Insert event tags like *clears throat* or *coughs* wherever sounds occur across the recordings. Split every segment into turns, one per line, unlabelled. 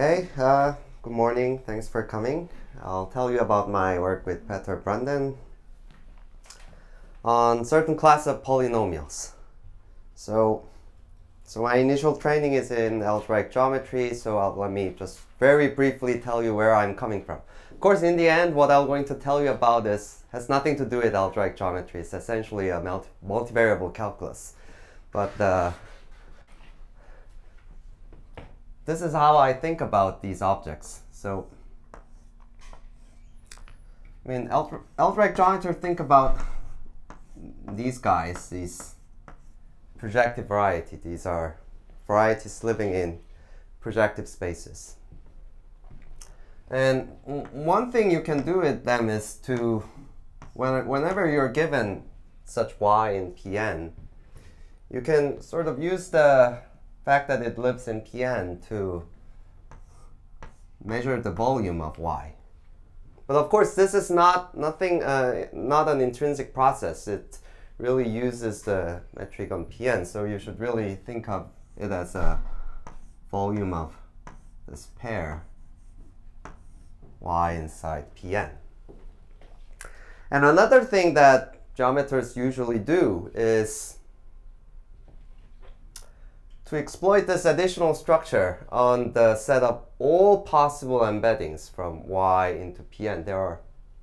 Okay, uh, good morning. Thanks for coming. I'll tell you about my work with Petter Brändén on certain class of polynomials. So, so my initial training is in algebraic geometry, so I'll, let me just very briefly tell you where I'm coming from. Of course, in the end, what I'm going to tell you about this has nothing to do with algebraic geometry. It's essentially a multi multivariable calculus. But uh, this is how I think about these objects. So, I mean, algebraic geometry think about these guys, these projective variety. These are varieties living in projective spaces. And one thing you can do with them is to, when, whenever you're given such y in Pn, you can sort of use the fact that it lives in Pn to measure the volume of y. But of course, this is not nothing, uh, not an intrinsic process. It really uses the metric on Pn, so you should really think of it as a volume of this pair y inside Pn. And another thing that geometers usually do is to exploit this additional structure on the set of all possible embeddings from y into Pn. There are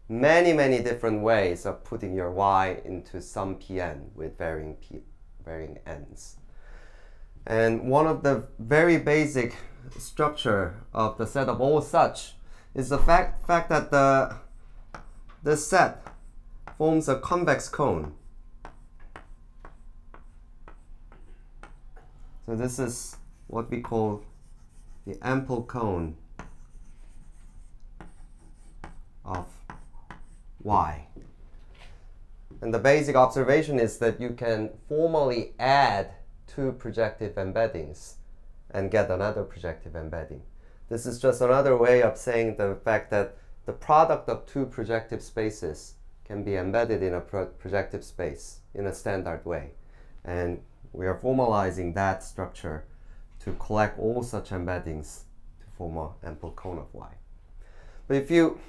many, many different ways of putting your y into some Pn with varying, P, varying ends. And one of the very basic structure of the set of all such is the fact, fact that the, this set forms a convex cone So this is what we call the ample cone of y. And the basic observation is that you can formally add two projective embeddings and get another projective embedding. This is just another way of saying the fact that the product of two projective spaces can be embedded in a pro projective space in a standard way. And we are formalizing that structure to collect all such embeddings to form an ample cone of y. But if you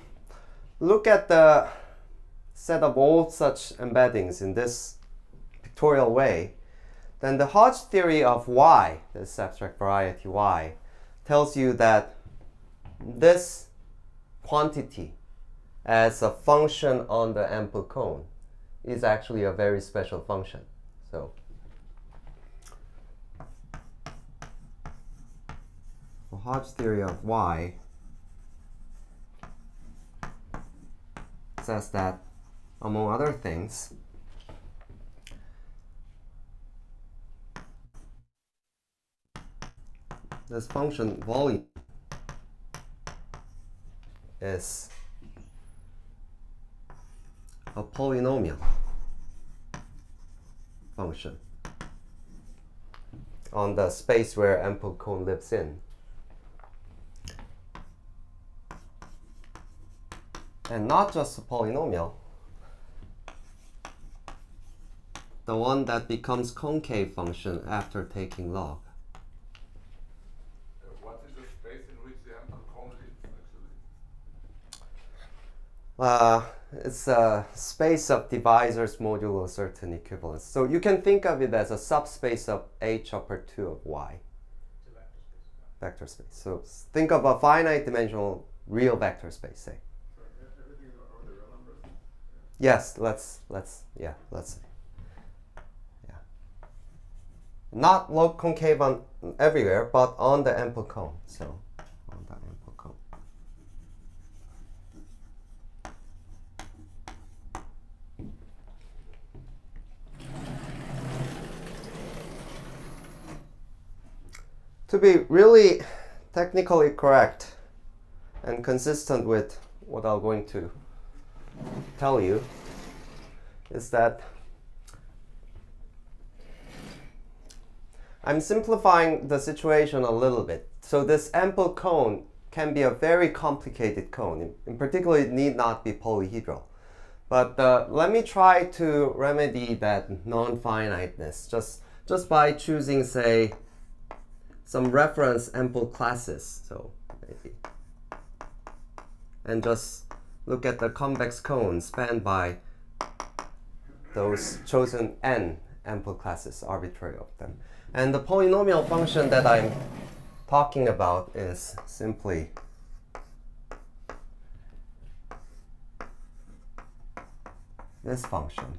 look at the set of all such embeddings in this pictorial way, then the Hodge theory of y, this abstract variety y, tells you that this quantity as a function on the ample cone is actually a very special function. So Hodge theory of y says that, among other things, this function volume is a polynomial function on the space where ample cone lives in. And not just a polynomial, the one that becomes concave function after taking log.
What is the space in which the ample cone lives, actually?
Uh, it's a space of divisors modulo certain equivalence. So you can think of it as a subspace of h upper 2 of y. Vector space. So think of a finite dimensional real vector space, say. Yes, let's let's yeah, let's see. Yeah. Not log concave on everywhere, but on the ample cone. So on the ample cone. To be really technically correct and consistent with what I'm going to tell you is that I'm simplifying the situation a little bit. So this ample cone can be a very complicated cone. In particular, it need not be polyhedral. But uh, let me try to remedy that non-finiteness just, just by choosing, say, some reference ample classes. So maybe. And just look at the convex cone spanned by those chosen n ample classes, arbitrary of them. And the polynomial function that I'm talking about is simply this function.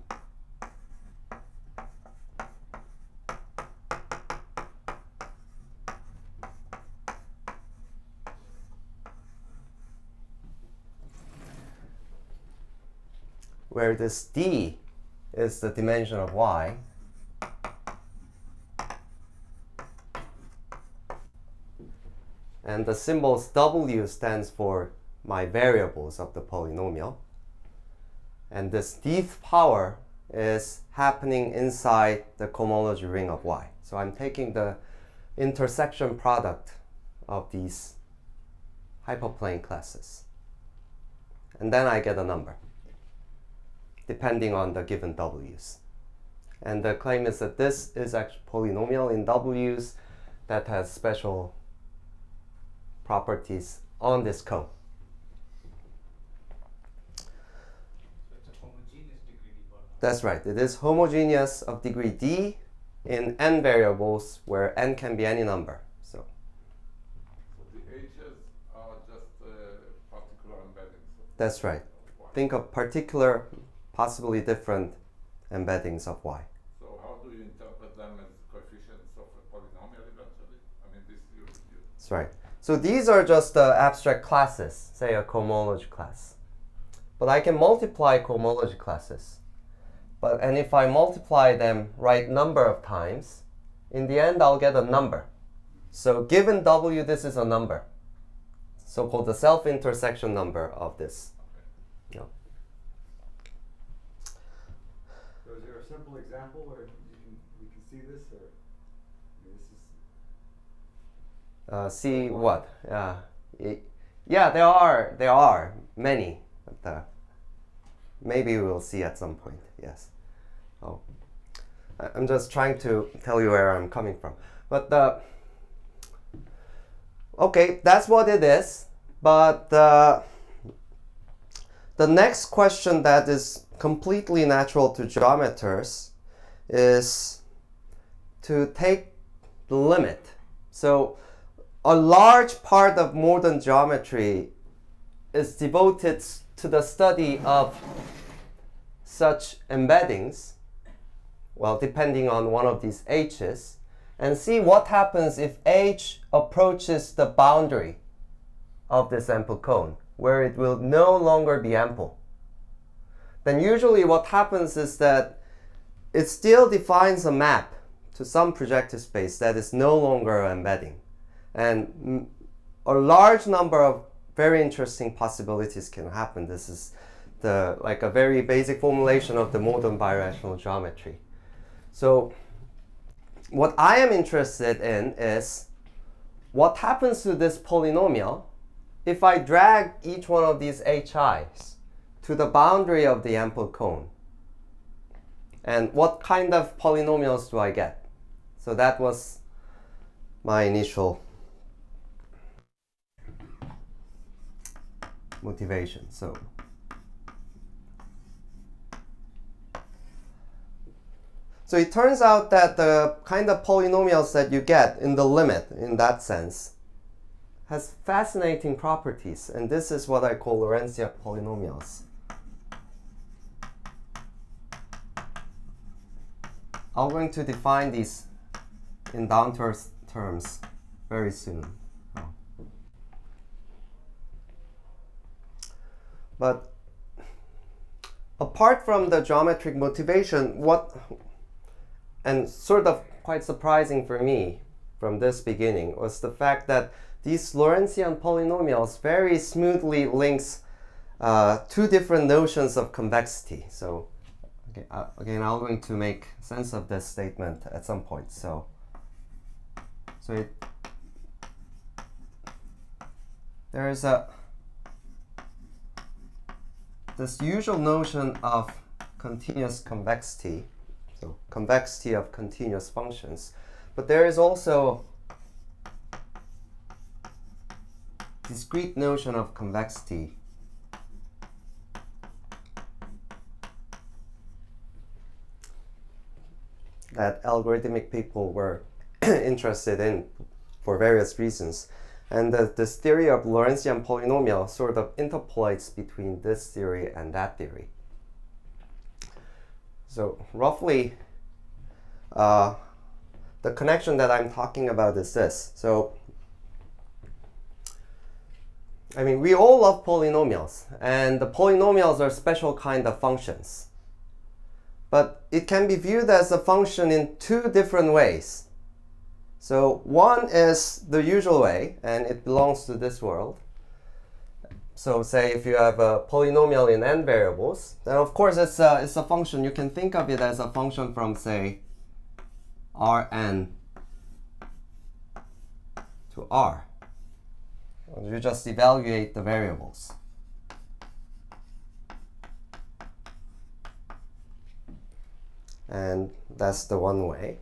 Where this d is the dimension of y, and the symbols w stands for my variables of the polynomial. And this dth power is happening inside the cohomology ring of y. So I'm taking the intersection product of these hyperplane classes. And then I get a number depending on the given w's. And the claim is that this is actually polynomial in w's that has special properties on this cone. That's right. It is homogeneous of degree d in n variables where n can be any number. So,
So the H's are just uh, particular embeddings.
That's right. think of particular, possibly different embeddings of y.
So how do you interpret them as coefficients of a polynomial eventually? I mean, this you, you
That's right. So these are just uh, abstract classes, say a cohomology class. But I can multiply cohomology classes. But and if I multiply them right number of times, in the end I'll get a number. So given w, this is a number. So-called the self-intersection number of this. Yeah.
So is there a simple example where you can, we can see this, or, I mean, this is,
Uh, see what? Uh, y- yeah, there are there are many. But, uh, maybe we'll see at some point. Yes. Oh, I- I'm just trying to tell you where I'm coming from. But uh, okay, that's what it is. But uh, the next question that is completely natural to geometers is to take the limit. So a large part of modern geometry is devoted to the study of such embeddings, well, depending on one of these h's, and see what happens if h approaches the boundary of this ample cone, where it will no longer be ample. Then usually what happens is that it still defines a map to some projective space that is no longer embedding and a large number of very interesting possibilities can happen. This is the like a very basic formulation of the modern birational geometry. So what I am interested in is what happens to this polynomial if I drag each one of these hi's to the boundary of the ample cone. And what kind of polynomials do I get? So that was my initial motivation. So So it turns out that the kind of polynomials that you get in the limit in that sense has fascinating properties and this is what I call Lorentzian polynomials. I'm going to define these in down terms very soon. But apart from the geometric motivation, what and sort of quite surprising for me from this beginning was the fact that these Lorentzian polynomials very smoothly links uh, two different notions of convexity. So okay, uh, again, I'm going to make sense of this statement at some point. So so it there is a this usual notion of continuous convexity, so convexity of continuous functions, but there is also discrete notion of convexity that algorithmic people were *clears throat* interested in for various reasons. And the, this theory of Lorentzian polynomial sort of interpolates between this theory and that theory. So roughly, uh, the connection that I'm talking about is this. So, I mean, we all love polynomials, and the polynomials are special kind of functions. But it can be viewed as a function in two different ways. So one is the usual way, and it belongs to this world. So say if you have a polynomial in n variables, then of course it's a, it's a function. You can think of it as a function from say Rn to R. You just evaluate the variables. And that's the one way.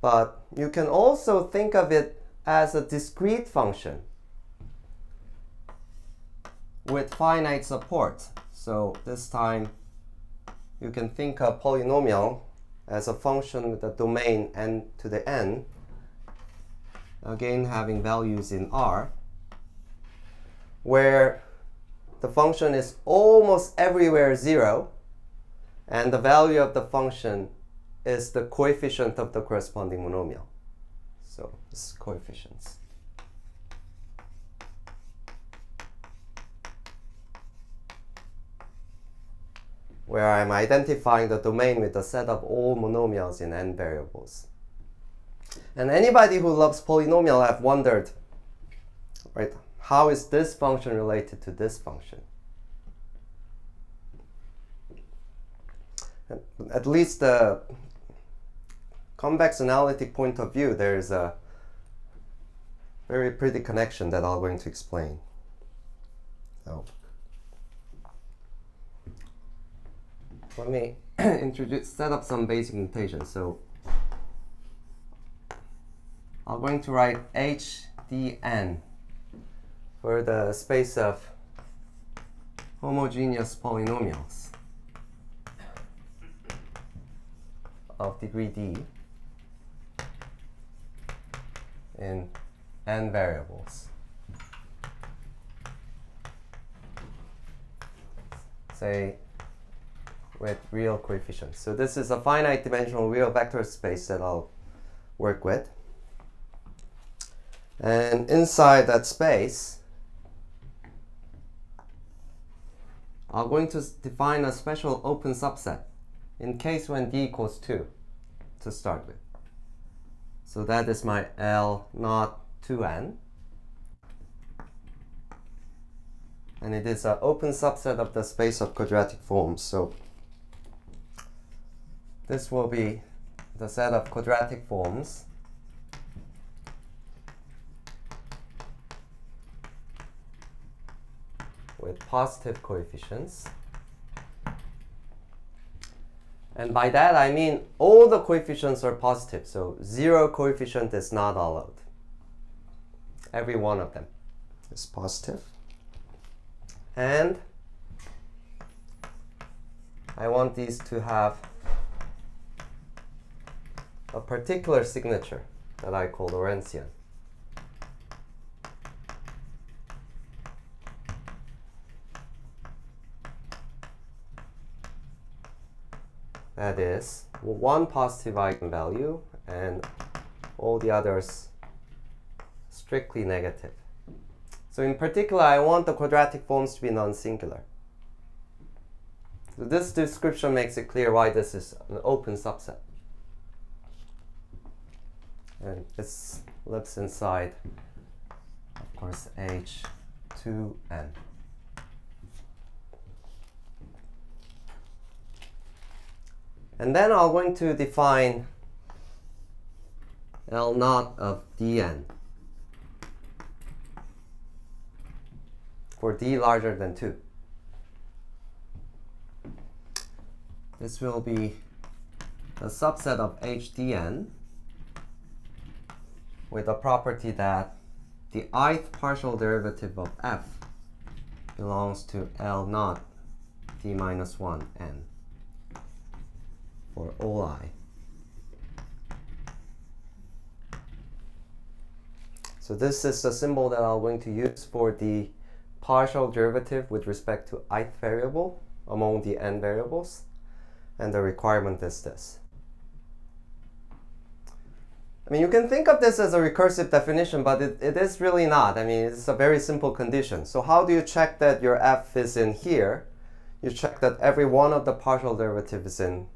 But you can also think of it as a discrete function with finite support. So this time you can think of polynomial as a function with a domain n to the n, again having values in R, where the function is almost everywhere zero, and the value of the function is the coefficient of the corresponding monomial. So this is coefficients. where I'm identifying the domain with the set of all monomials in n variables. And anybody who loves polynomial have wondered, right, how is this function related to this function? At least the convex analytic point of view, there is a very pretty connection that I'm going to explain. So. let me *clears throat* introduce set up some basic notation. So I'm going to write HDN for the space of homogeneous polynomials of degree d in n variables. Say with real coefficients. So this is a finite dimensional real vector space that I'll work with. And inside that space, I'm going to define a special open subset in case when d equals 2 to start with. So that is my L not 2n. And it is an open subset of the space of quadratic forms. So this will be the set of quadratic forms with positive coefficients. And by that I mean all the coefficients are positive, so zero coefficient is not allowed. Every one of them is positive. And I want these to have a particular signature that I call Lorentzian. That is one positive eigenvalue and all the others strictly negative. So in particular, I want the quadratic forms to be non-singular. So this description makes it clear why this is an open subset and this lives inside, of course, H2n. And then I'm going to define L naught of dn for d larger than 2. This will be a subset of HDN with a property that the ith partial derivative of f belongs to L naught d minus 1 n for all i. So this is the symbol that I'm going to use for the partial derivative with respect to ith variable among the n variables. And the requirement is this. I mean, you can think of this as a recursive definition, but it, it is really not. I mean, it's a very simple condition. So how do you check that your f is in here? You check that every one of the partial derivatives is in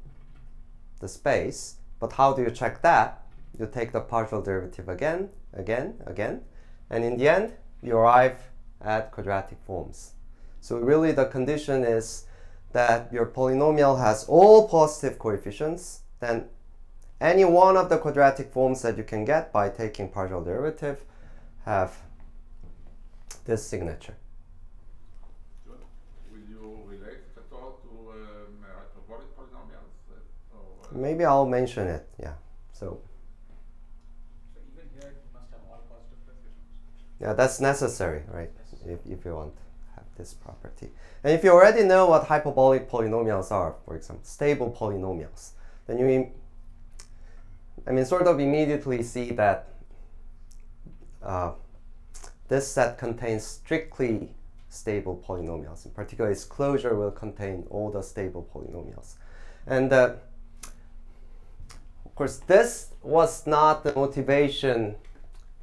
the space. But how do you check that? You take the partial derivative again, again, again. And in the end, you arrive at quadratic forms. So really the condition is that your polynomial has all positive coefficients, then any one of the quadratic forms that you can get by taking partial derivative have this signature.
Good. Will you relate it at all to um, hyperbolic polynomials? Uh, or, uh,
Maybe I'll mention it, yeah. So
So even here, it must have all positive coefficients.
yeah, that's necessary, right? If, if you want to have this property. And if you already know what hyperbolic polynomials are, for example, stable polynomials, then you, I mean, sort of immediately see that uh, this set contains strictly stable polynomials. In particular, its closure will contain all the stable polynomials. And uh, course, this was not the motivation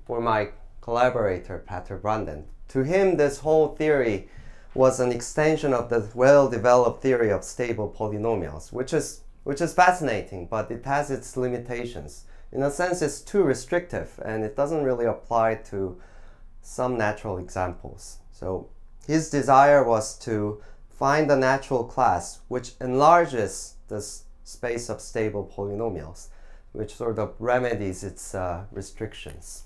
for my collaborator, Petter Brändén. To him, this whole theory was an extension of the well-developed theory of stable polynomials, which is which is fascinating, but it has its limitations. In a sense, it's too restrictive, and it doesn't really apply to some natural examples. So his desire was to find a natural class which enlarges the s- space of stable polynomials, which sort of remedies its uh, restrictions.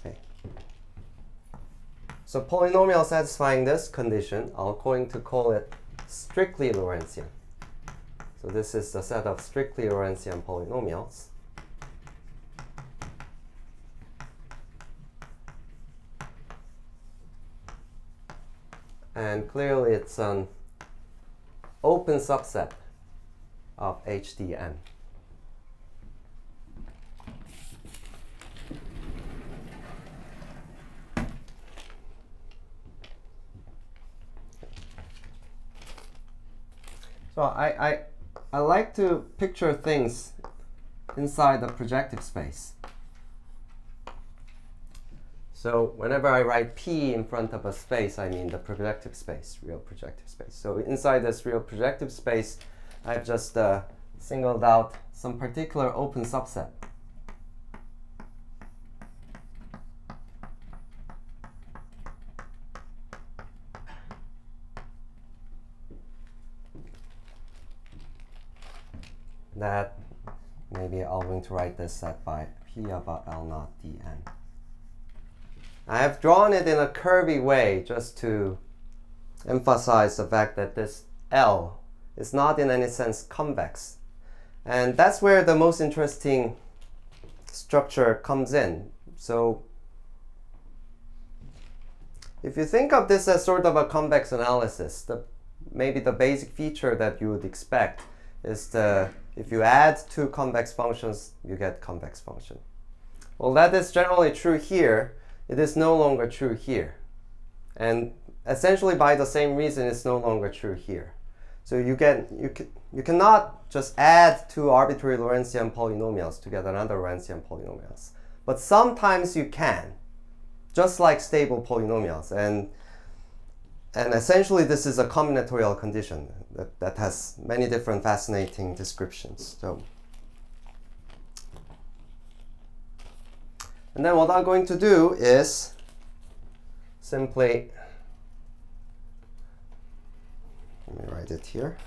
Okay. So polynomial satisfying this condition, I'm going to call it strictly Lorentzian. So this is the set of strictly Lorentzian polynomials. And clearly it's an open subset of HDN. So I, I, I like to picture things inside the projective space. So whenever I write P in front of a space, I mean the projective space, real projective space. So inside this real projective space, I've just uh, singled out some particular open subset. That maybe I'll going to write this set by P about L naught dn. I have drawn it in a curvy way just to emphasize the fact that this L is not in any sense convex. And that's where the most interesting structure comes in. So if you think of this as sort of a convex analysis, the, maybe the basic feature that you would expect is the if you add two convex functions, you get convex function. Well, that is generally true here. It is no longer true here. And essentially by the same reason, it's no longer true here. So you get you can you cannot just add two arbitrary Lorentzian polynomials to get another Lorentzian polynomials. But sometimes you can, just like stable polynomials. And and essentially this is a combinatorial condition that, that has many different fascinating descriptions. So and then what I'm going to do is simply let me write it here.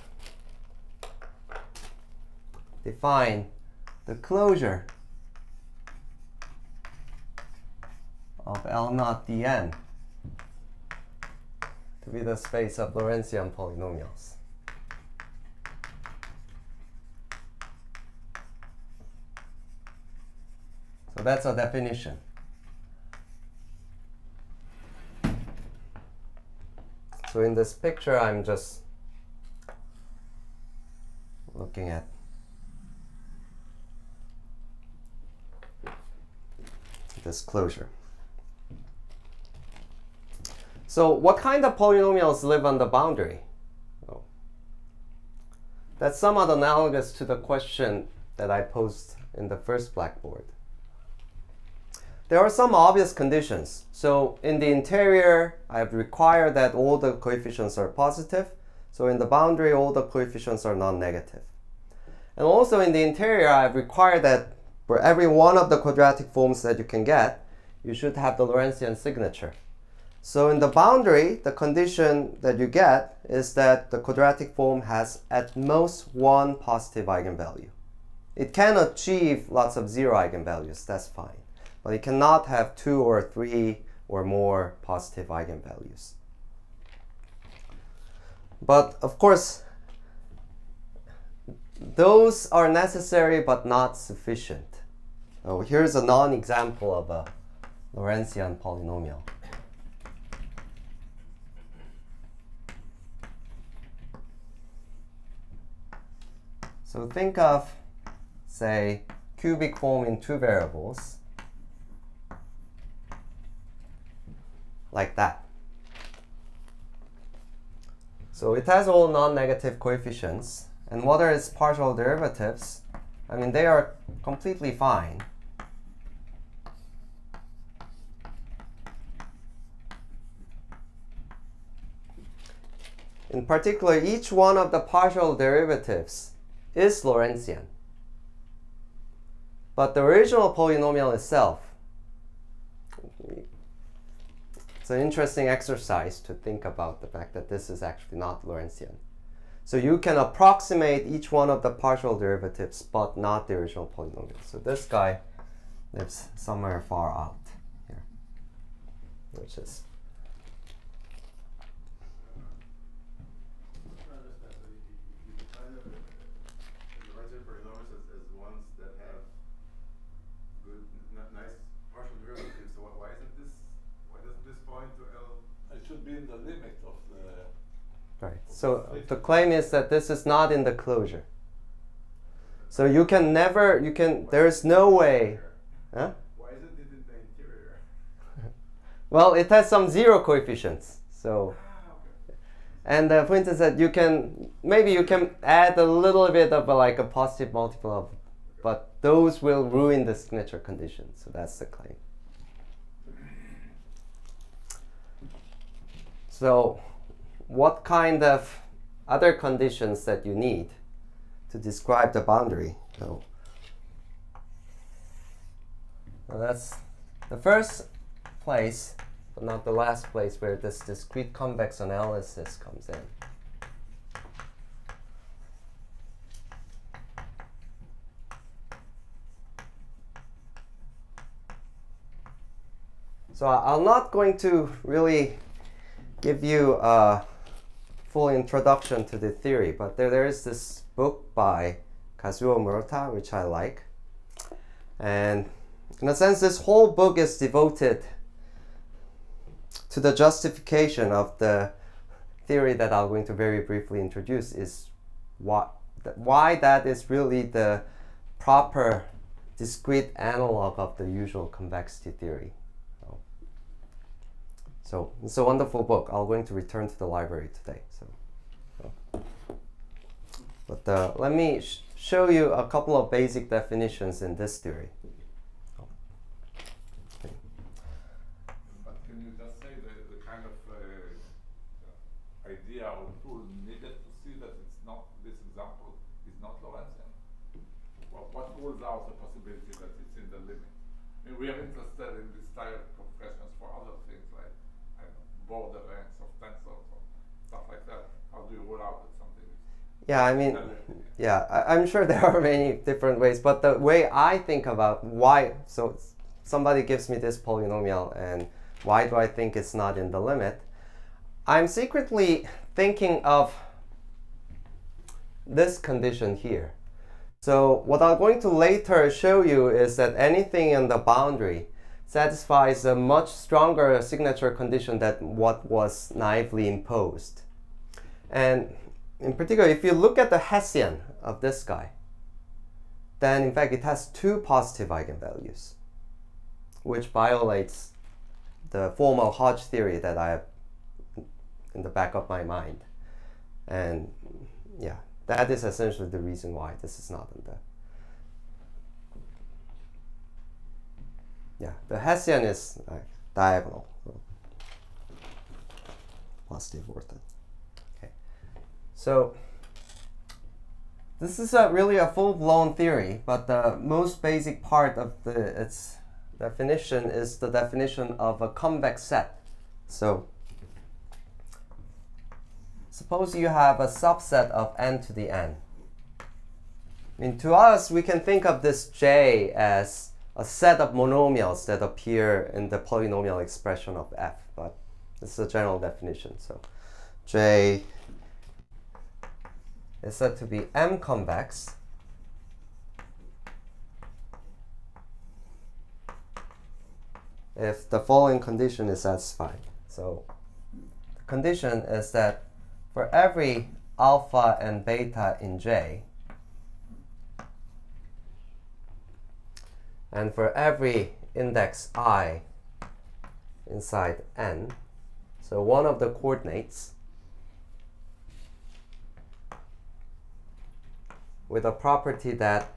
Define the closure of L naught dn to be the space of Lorentzian polynomials. So that's our definition. So in this picture, I'm just looking at this closure. So what kind of polynomials live on the boundary? Oh. That's somewhat analogous to the question that I posed in the first blackboard. There are some obvious conditions. So in the interior, I've required that all the coefficients are positive. So in the boundary, all the coefficients are non-negative. And also in the interior, I've required that for every one of the quadratic forms that you can get, you should have the Lorentzian signature. So in the boundary, the condition that you get is that the quadratic form has at most one positive eigenvalue. It can achieve lots of zero eigenvalues, that's fine. But it cannot have two or three or more positive eigenvalues. But of course, those are necessary but not sufficient. So here's a non-example of a Lorentzian polynomial. So think of, say, cubic form in two variables, like that. So it has all non-negative coefficients, and what are its partial derivatives? I mean, they are completely fine. In particular, each one of the partial derivatives is Lorentzian. But the original polynomial itself, it's an interesting exercise to think about the fact that this is actually not Lorentzian. So you can approximate each one of the partial derivatives, but not the original polynomial. So this guy lives somewhere far out here, which is So the claim is that this is not in the closure. So you can never, you can, there is no way. Huh?
Why isn't it in the interior? *laughs*
Well, it has some zero coefficients. So, ah, and the point is that you can, maybe you can add a little bit of a, like a positive multiple of, but those will ruin the signature condition. So that's the claim. So what kind of other conditions that you need to describe the boundary. So, so that's the first place, but not the last place where this discrete convex analysis comes in. So I'm not going to really give you a full introduction to the theory, but there, there is this book by Kazuo Murota, which I like. And in a sense, this whole book is devoted to the justification of the theory that I'm going to very briefly introduce is what, why that is really the proper discrete analog of the usual convexity theory. So it's a wonderful book. I'm going to return to the library today. So, but uh, let me sh show you a couple of basic definitions in this theory.
Okay. But can you just say the, the kind of uh, idea or tool needed to see that it's not this example is not Lorentzian? What, what rules out the possibility that it's in the limit? I mean, we are interested in this type of questions for other things like border ranks of tensors or stuff like that? How do you rule out that something is
Yeah, I mean, yeah, I, I'm sure there are *laughs* many different ways, but the way I think about why, so somebody gives me this polynomial and why do I think it's not in the limit? I'm secretly thinking of this condition here. So what I'm going to later show you is that anything in the boundary satisfies a much stronger signature condition than what was naively imposed. And in particular, if you look at the Hessian of this guy, then in fact it has two positive eigenvalues, which violates the formal Hodge theory that I have in the back of my mind. And yeah, that is essentially the reason why this is not in the yeah, the Hessian is like diagonal. Positive ortho. So this is a really a full-blown theory, but the most basic part of the its definition is the definition of a convex set. So suppose you have a subset of n to the n. I mean, to us, we can think of this J as a set of monomials that appear in the polynomial expression of f, but this is a general definition. So J is said to be M convex if the following condition is satisfied. So the condition is that for every alpha and beta in J, and for every index i inside n, so one of the coordinates with a property that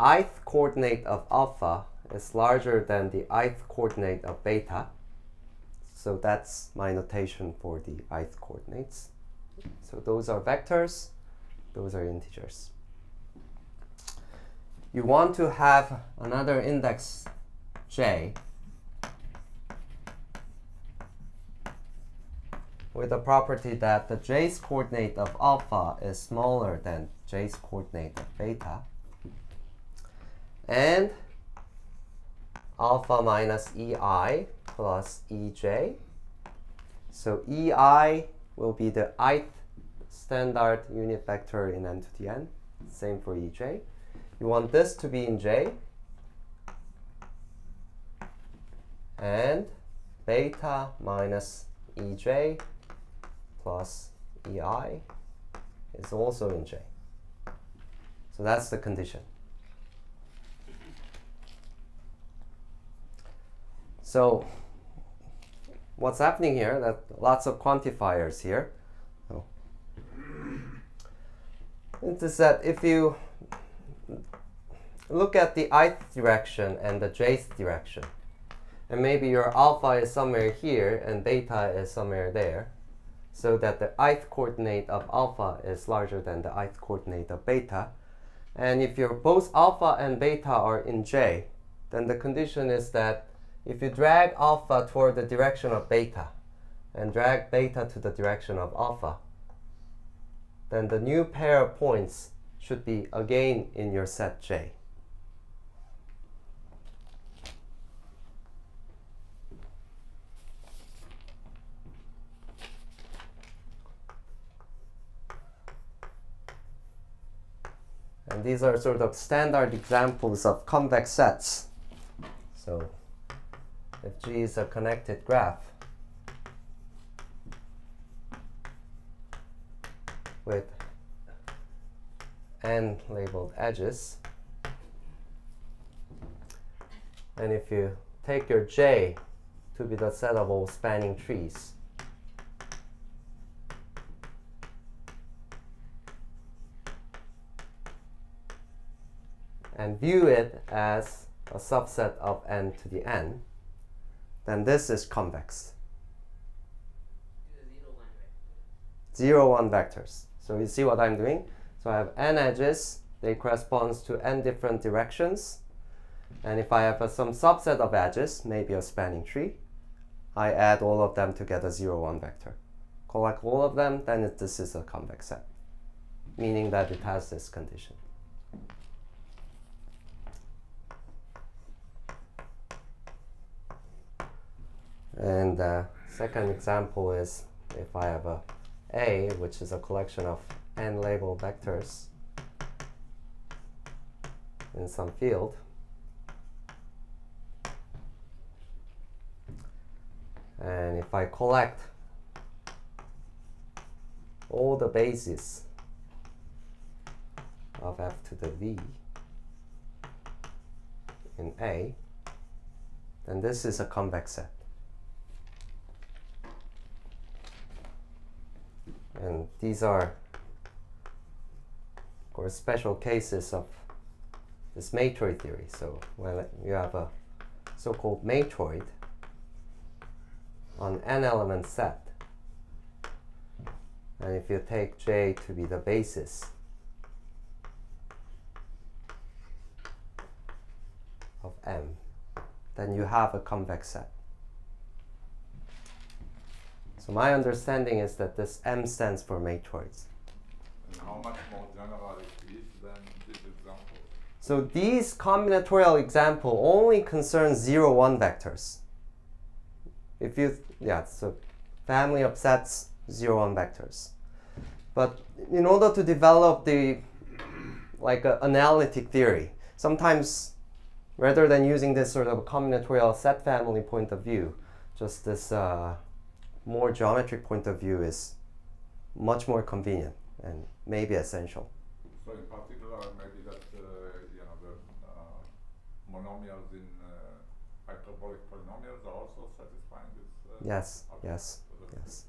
ith coordinate of alpha is larger than the ith coordinate of beta. So that's my notation for the ith coordinates. So those are vectors, those are integers. You want to have another index j with the property that the j's coordinate of alpha is smaller than j's coordinate of beta and alpha minus ei plus ej so ei will be the ith standard unit vector in n to the n. Same for ej you want this to be in j. And beta minus ej plus ei is also in J. So that's the condition. So what's happening here, that lots of quantifiers here. It is that if you look at the ith direction and the jth direction, and maybe your alpha is somewhere here and beta is somewhere there, so that the ith coordinate of alpha is larger than the ith coordinate of beta. And if your both alpha and beta are in J, then the condition is that if you drag alpha toward the direction of beta and drag beta to the direction of alpha, then the new pair of points should be again in your set J. And these are sort of standard examples of convex sets. So if G is a connected graph with n labeled edges, and if you take your J to be the set of all spanning trees, and view it as a subset of n to the n, then this is convex. Zero one vectors. So you see what I'm doing? So I have n edges, they correspond to n different directions. And if I have uh, some subset of edges, maybe a spanning tree, I add all of them together zero one vector. Collect all of them, then it, this is a convex set, meaning that it has this condition. And the second example is if I have a A, which is a collection of n label vectors, in some field. And if I collect all the bases of f to the v in A, then this is a convex set. And these are, of course, special cases of this matroid theory. So when you have a so-called matroid on n element set, and if you take J to be the basis of M, then you have a convex set. So my understanding is that this M stands for matroids.
And how much more general it is than this example?
So these combinatorial example only concern 0, 1 vectors. If you, yeah, so family of sets, 0, 1 vectors. But in order to develop the, like a analytic theory, sometimes rather than using this sort of combinatorial set family point of view, just this uh, more geometric point of view is much more convenient and maybe essential.
So in particular, maybe that uh, you know the uh, monomials in uh, hyperbolic polynomials are also satisfying this. Uh,
Yes, yes,
So
yes.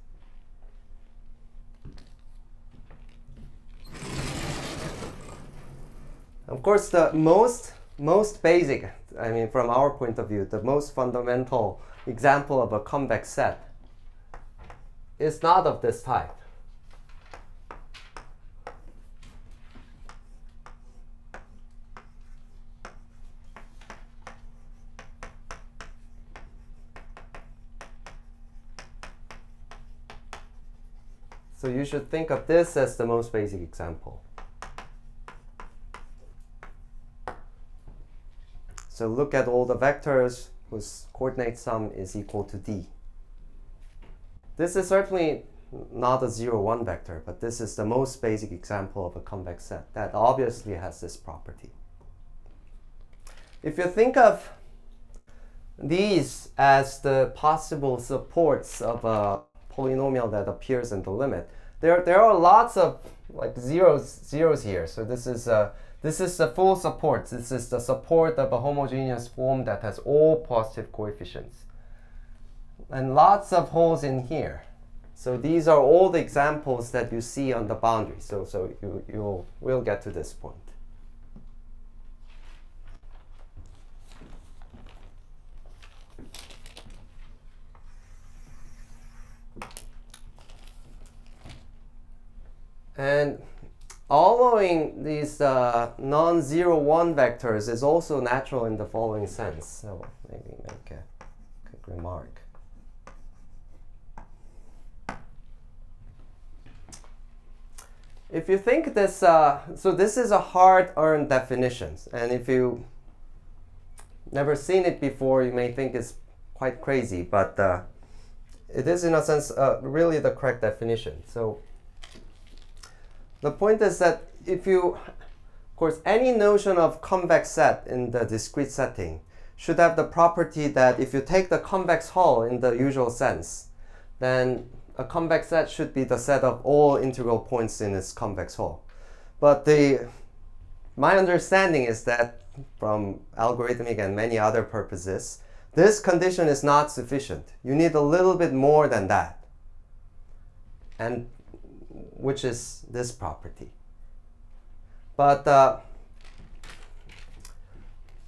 Of course, the most most basic, I mean, from our point of view, the most fundamental example of a convex set is not of this type. So you should think of this as the most basic example. So look at all the vectors whose coordinate sum is equal to d. This is certainly not a 0, 1 vector, but this is the most basic example of a convex set that obviously has this property. If you think of these as the possible supports of a polynomial that appears in the limit, there, there are lots of like zeros zeros here. So this is uh, this is the full support. This is the support of a homogeneous form that has all positive coefficients. And lots of holes in here. So these are all the examples that you see on the boundary. So, so you, you'll, we'll get to this point. And following these uh, non-zero one vectors is also natural in the following sense. So maybe make a quick remark. If you think this, uh, so this is a hard-earned definition, and if you never seen it before, you may think it's quite crazy, but uh, it is in a sense uh, really the correct definition. So the point is that if you, of course, any notion of convex set in the discrete setting should have the property that if you take the convex hull in the usual sense, then a convex set should be the set of all integral points in its convex hull. But the my understanding is that from algorithmic and many other purposes, this condition is not sufficient. You need a little bit more than that. And which is this property. But uh,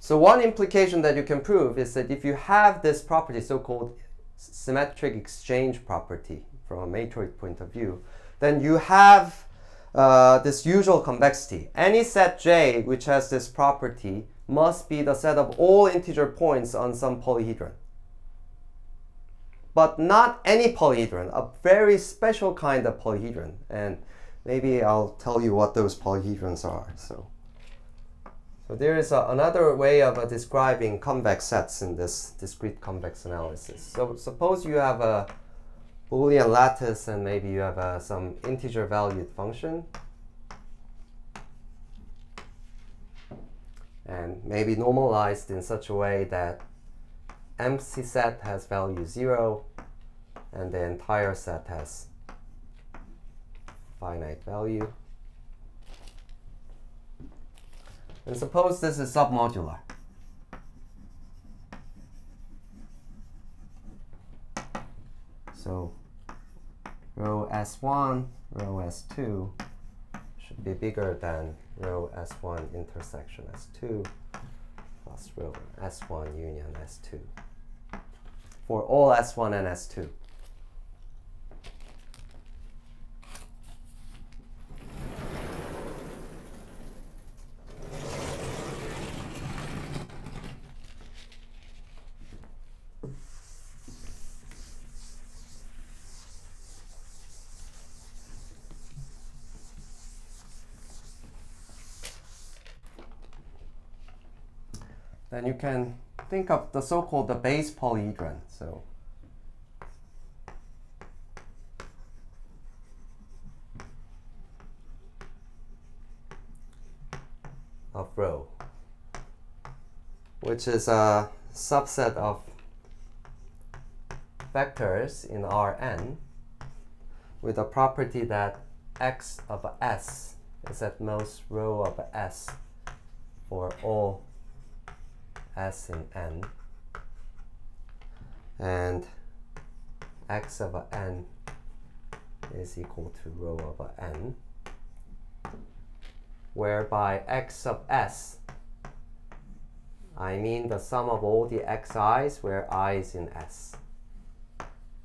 so one implication that you can prove is that if you have this property, so-called symmetric exchange property from a matroid point of view, then you have uh, this usual convexity. Any set J which has this property must be the set of all integer points on some polyhedron. But not any polyhedron, a very special kind of polyhedron. And maybe I'll tell you what those polyhedrons are. So, so there is a, another way of uh, describing convex sets in this discrete convex analysis. So suppose you have a Boolean lattice and maybe you have uh, some integer valued function. and maybe normalized in such a way that empty set has value 0 and the entire set has finite value. And suppose this is submodular. So rho S1, rho S2 should be bigger than rho S1 intersection S2 plus rho S1 union S2 for all S1 and S2. Then you can think of the so-called the base polyhedron. So of rho, which is a subset of vectors in Rn with a property that x of s is at most rho of s for all s in n. And x of n is equal to rho of n whereby x of s I mean the sum of all the xi's where i is in s.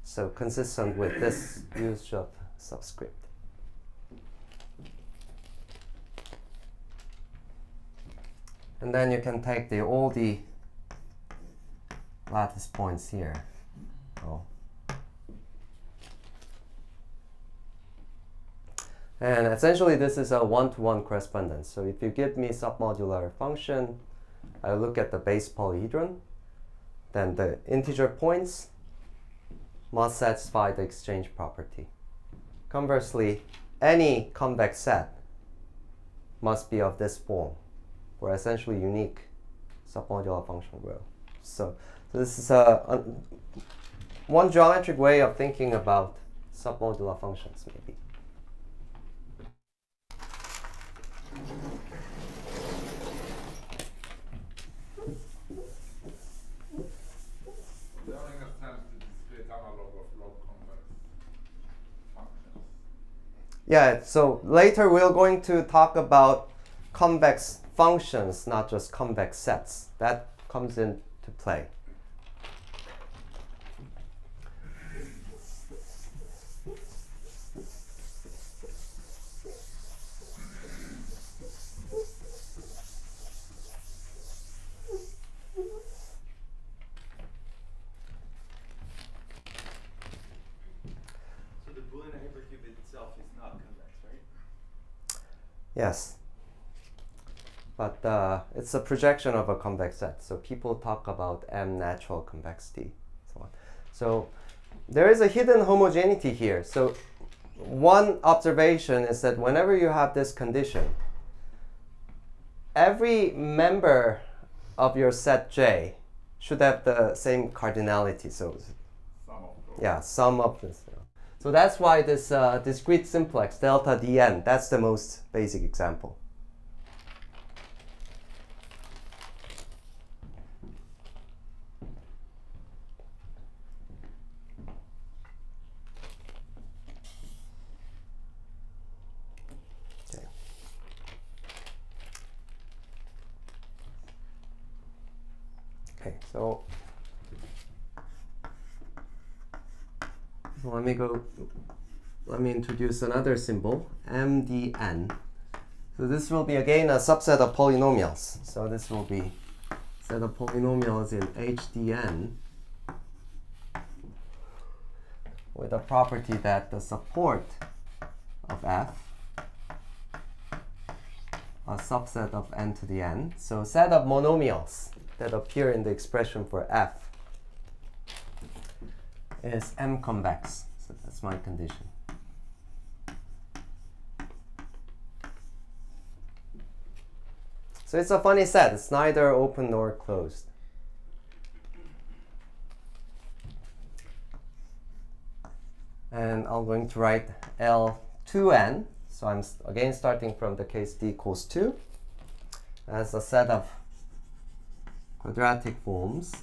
So consistent with this use of subscript and then you can take the all the lattice points here. Oh. And essentially this is a one-to-one -one correspondence. So if you give me submodular function, I look at the base polyhedron, then the integer points must satisfy the exchange property. Conversely, any convex set must be of this form were essentially unique submodular function rho. So, so this is uh, a, a, one geometric way of thinking about submodular functions, maybe. Yeah, so later we're going to talk about convex functions, not just convex sets. That comes into play.
So the Boolean hypercube itself is not convex, right?
Yes but uh, it's a projection of a convex set. So people talk about M natural convexity, so on. So there is a hidden homogeneity here. So one observation is that whenever you have this condition, every member of your set J should have the same cardinality. So yeah, sum of this. So that's why this uh, discrete simplex delta dn, that's the most basic example. So, so let me go, let me introduce another symbol, MDN. So this will be again a subset of polynomials. So this will be set of polynomials in HDN with a property that the support of F a subset of n to the n. So set of monomials that appear in the expression for f is m convex. That's my condition. So it's a funny set. It's neither open nor closed. And I'm going to write L2n. So I'm again starting from the case d equals 2 as a set of quadratic forms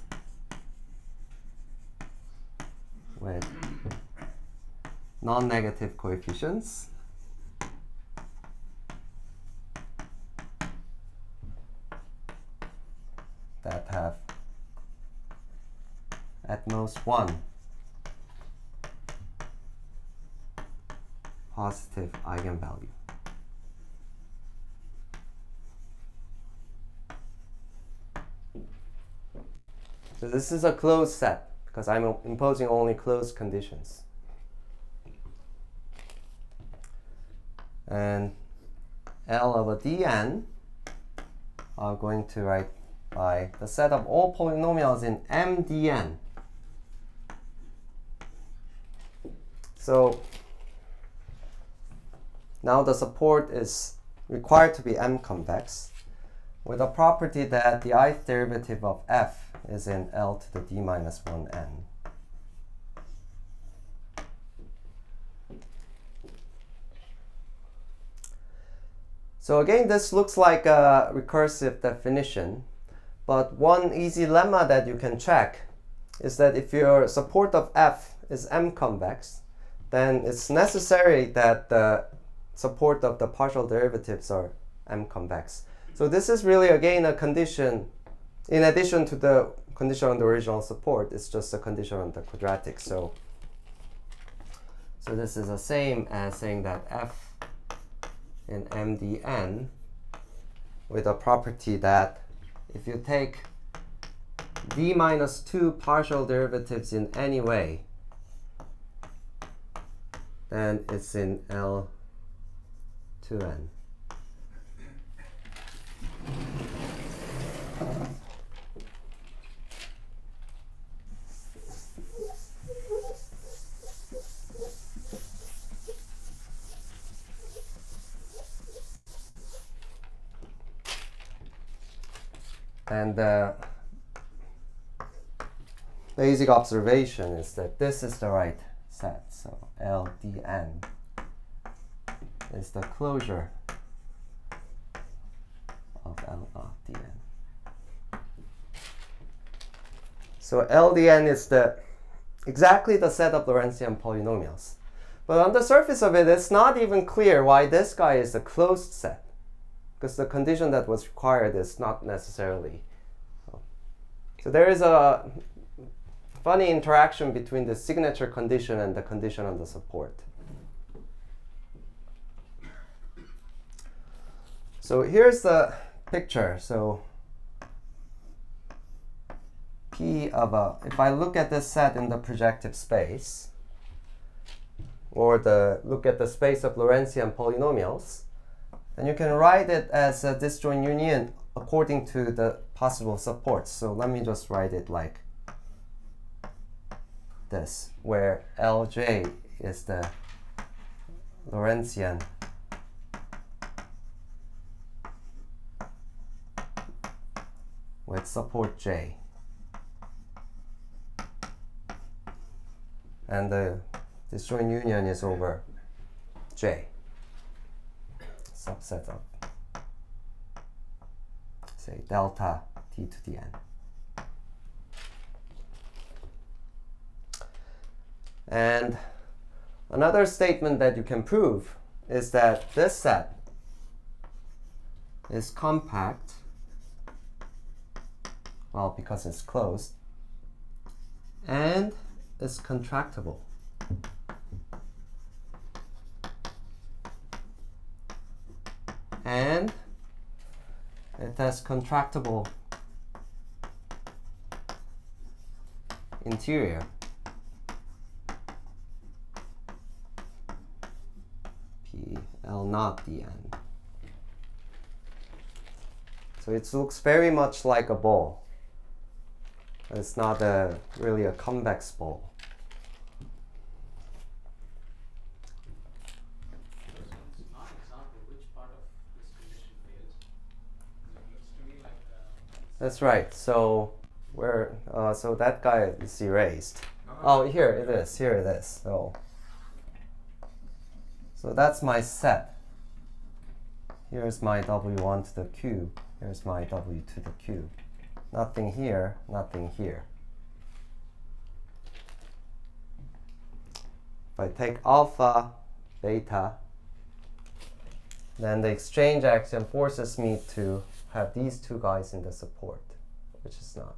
with non-negative coefficients. that have at most one positive eigenvalue. So this is a closed set because I'm imposing only closed conditions. And L a dn are going to write by the set of all polynomials in MDN. So now the support is required to be M convex with a property that the ith derivative of f is in L to the d minus 1n. So again, this looks like a recursive definition, but one easy lemma that you can check is that if your support of f is M convex, then it's necessary that the support of the partial derivatives are M convex. So this is really again a condition, in addition to the condition on the original support, it's just a condition on the quadratic. So, so this is the same as saying that f in MDN with a property that if you take d minus 2 partial derivatives in any way, then it's in L2n. And the basic observation is that this is the right set. So LDN is the closure of L of dn. So LDN is the exactly the set of Lorentzian polynomials. But on the surface of it, it's not even clear why this guy is a closed set. Because the condition that was required is not necessarily. So there is a funny interaction between the signature condition and the condition on the support. So here's the picture. So P of a, if I look at this set in the projective space, or the look at the space of Lorentzian polynomials, then you can write it as a disjoint union according to the possible supports. So let me just write it like this, where Lj is the Lorentzian with support J. And the disjoint union is over J, subset of, say, delta t to the n. And another statement that you can prove is that this set is compact well, because it's closed, and it's contractible. And it has contractible interior. P L not the end. So it looks very much like a ball. It's not a, really a convex ball.
So it's not example, which part of this condition fails?
That's right. So where uh, so that guy is erased.
No,
Oh, here it is. Here it is. So so that's my set. Here's my w1 to the cube. Here's my w to the cube. Nothing here, nothing here. If I take alpha, beta, then the exchange axiom forces me to have these two guys in the support, which is not.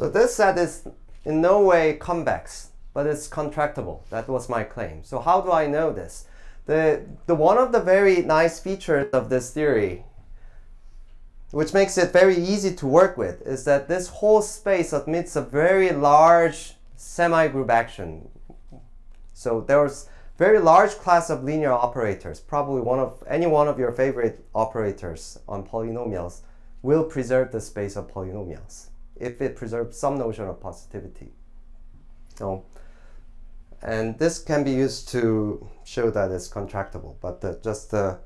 So this set is in no way convex, but it's contractible. That was my claim. So how do I know this? The, the one of the very nice features of this theory, which makes it very easy to work with, is that this whole space admits a very large semi-group action. So there's very large class of linear operators, probably one of any one of your favorite operators on polynomials will preserve the space of polynomials if it preserves some notion of positivity. So, and this can be used to show that it's contractible, but the, just the,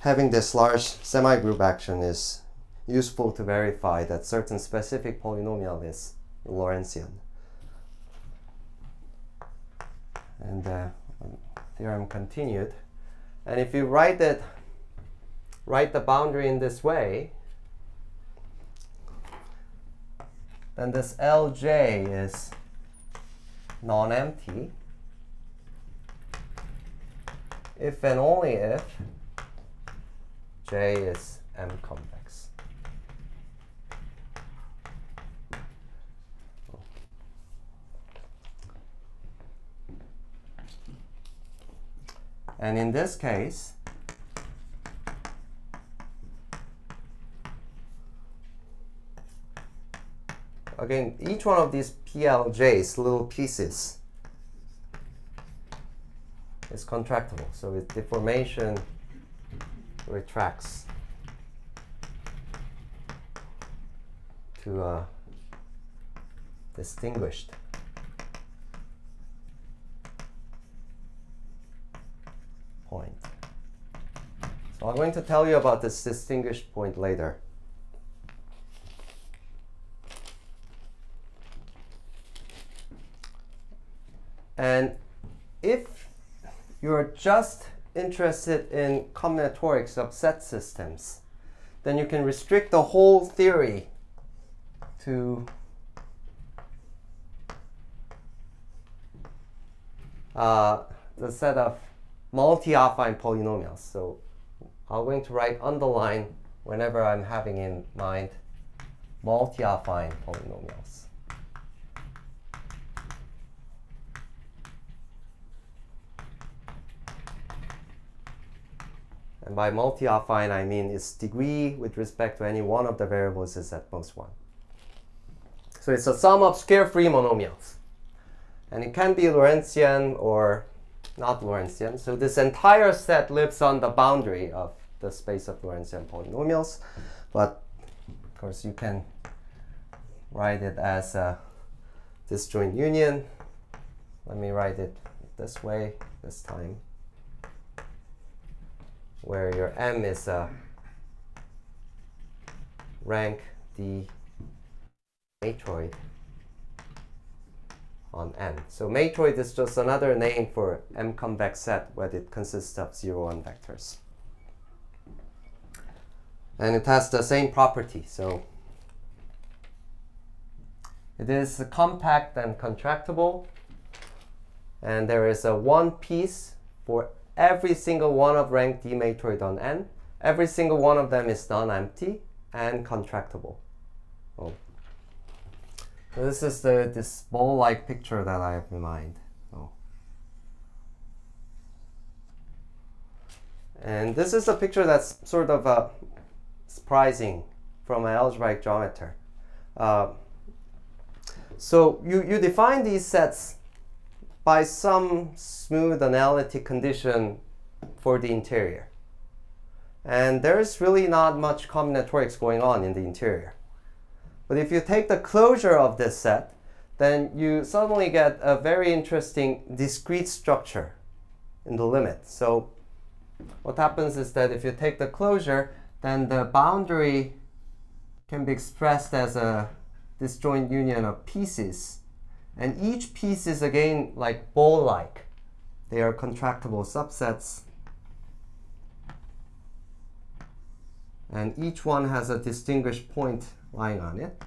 having this large semi-group action is useful to verify that certain specific polynomial is Lorentzian. And uh, theorem continued. And if you write it, write the boundary in this way, then this Lj is non-empty if and only if J is M convex. And in this case, again, each one of these PLJs, little pieces, is contractible. So its deformation retracts to a distinguished point. So I'm going to tell you about this distinguished point later. And if you're just interested in combinatorics of set systems, then you can restrict the whole theory to uh, the set of multi-affine polynomials. So I'm going to write underline whenever I'm having in mind multi-affine polynomials. And by multi-affine, I mean its degree with respect to any one of the variables is at most one. So it's a sum of scale-free monomials. And it can be Lorentzian or not Lorentzian. So this entire set lives on the boundary of the space of Lorentzian polynomials. But of course, you can write it as a disjoint union. Let me write it this way this time where your M is a rank D matroid on N. So matroid is just another name for M convex set where it consists of 0, 1 vectors. And it has the same property. So it is compact and contractible. And there is a one piece for every single one of rank D matroid on N. Every single one of them is non-empty and contractible. Oh. So this is the this ball-like picture that I have in mind. Oh. And this is a picture that's sort of uh, surprising from an algebraic geometer. Uh, so you, you define these sets by some smooth analytic condition for the interior. And there's really not much combinatorics going on in the interior. But if you take the closure of this set, then you suddenly get a very interesting discrete structure in the limit. So what happens is that if you take the closure, then the boundary can be expressed as a disjoint union of pieces. And each piece is again like ball-like. They are contractible subsets. And each one has a distinguished point lying on it.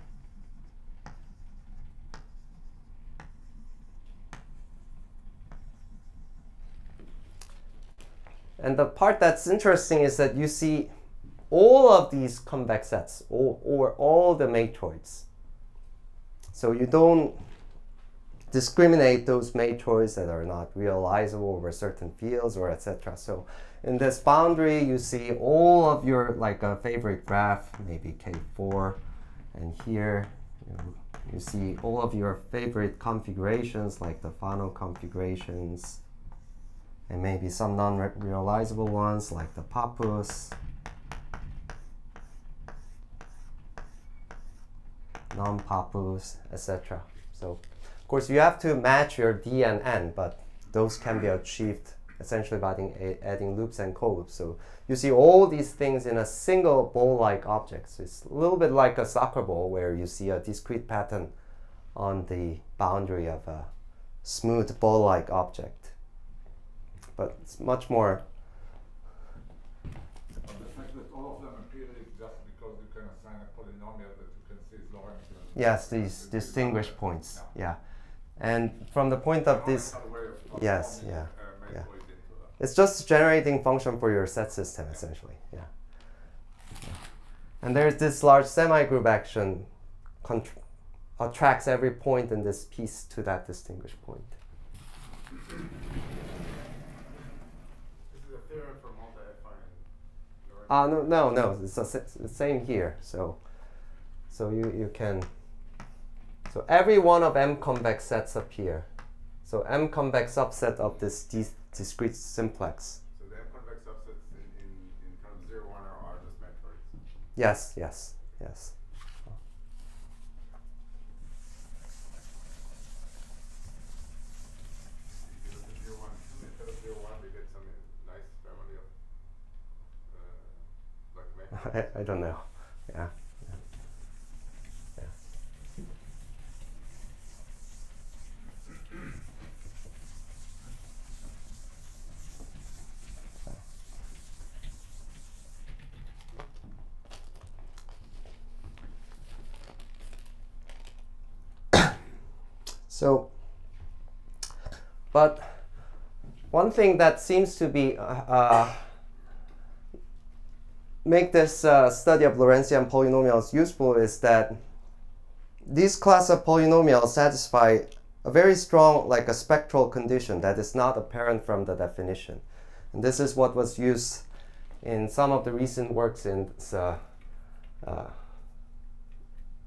And the part that's interesting is that you see all of these convex sets or, or all the matroids. So you don't discriminate those matroids that are not realizable over certain fields or etc. So in this boundary, you see all of your like a favorite graph, maybe K4, and here you, you see all of your favorite configurations like the Fano configurations, and maybe some non-realizable ones like the Pappus, non-Pappus, etc. So course you have to match your D and N, but those can be achieved essentially by adding, adding loops and co-loops. So you see all these things in a single ball-like object. So it's a little bit like a soccer ball where you see a discrete pattern on the boundary of a smooth ball-like object. But it's much more
But the fact that all of them appear is just because you can assign a polynomial that you can see is
Yes, these distinguished points. Yeah. And from the point of this,
Another way of
Yes, yeah,
uh,
yeah.
matroid into a-
it's just generating function for your set system essentially. Yeah. And there's this large semi-group action attracts every point in this piece to that distinguished point.
This is a theorem for multi-affine.
Ah, no, no, no. It's the the same here. So, so you you can. So every one of m convex sets appear. So m convex subset of this dis- discrete simplex.
So the M-convex subsets in, in, in terms zero one are, are just matroids.
Yes, yes, yes.
Uh, *laughs* I don't at zero one, instead of zero one, we get some nice family of, uh, like matroids.
I, I don't know. Yeah. yeah. Yeah. So, but one thing that seems to be uh, uh, make this uh, study of Lorentzian polynomials useful is that these class of polynomials satisfy a very strong, like a spectral condition that is not apparent from the definition. And this is what was used in some of the recent works in uh, uh,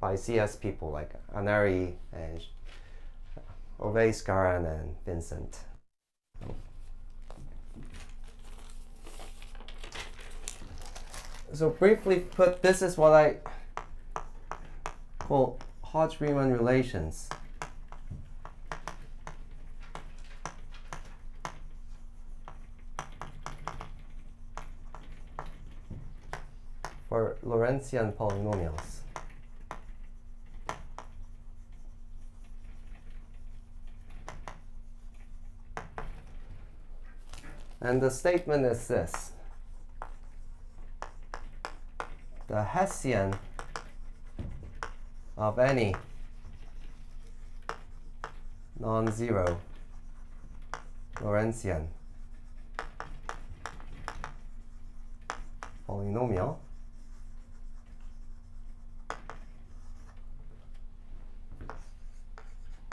by CS people like Anari and Oveis Gharan and Vinzant. So briefly put, this is what I call Hodge-Riemann relations. For Lorentzian polynomials. And the statement is this. The Hessian of any non-zero Lorentzian polynomial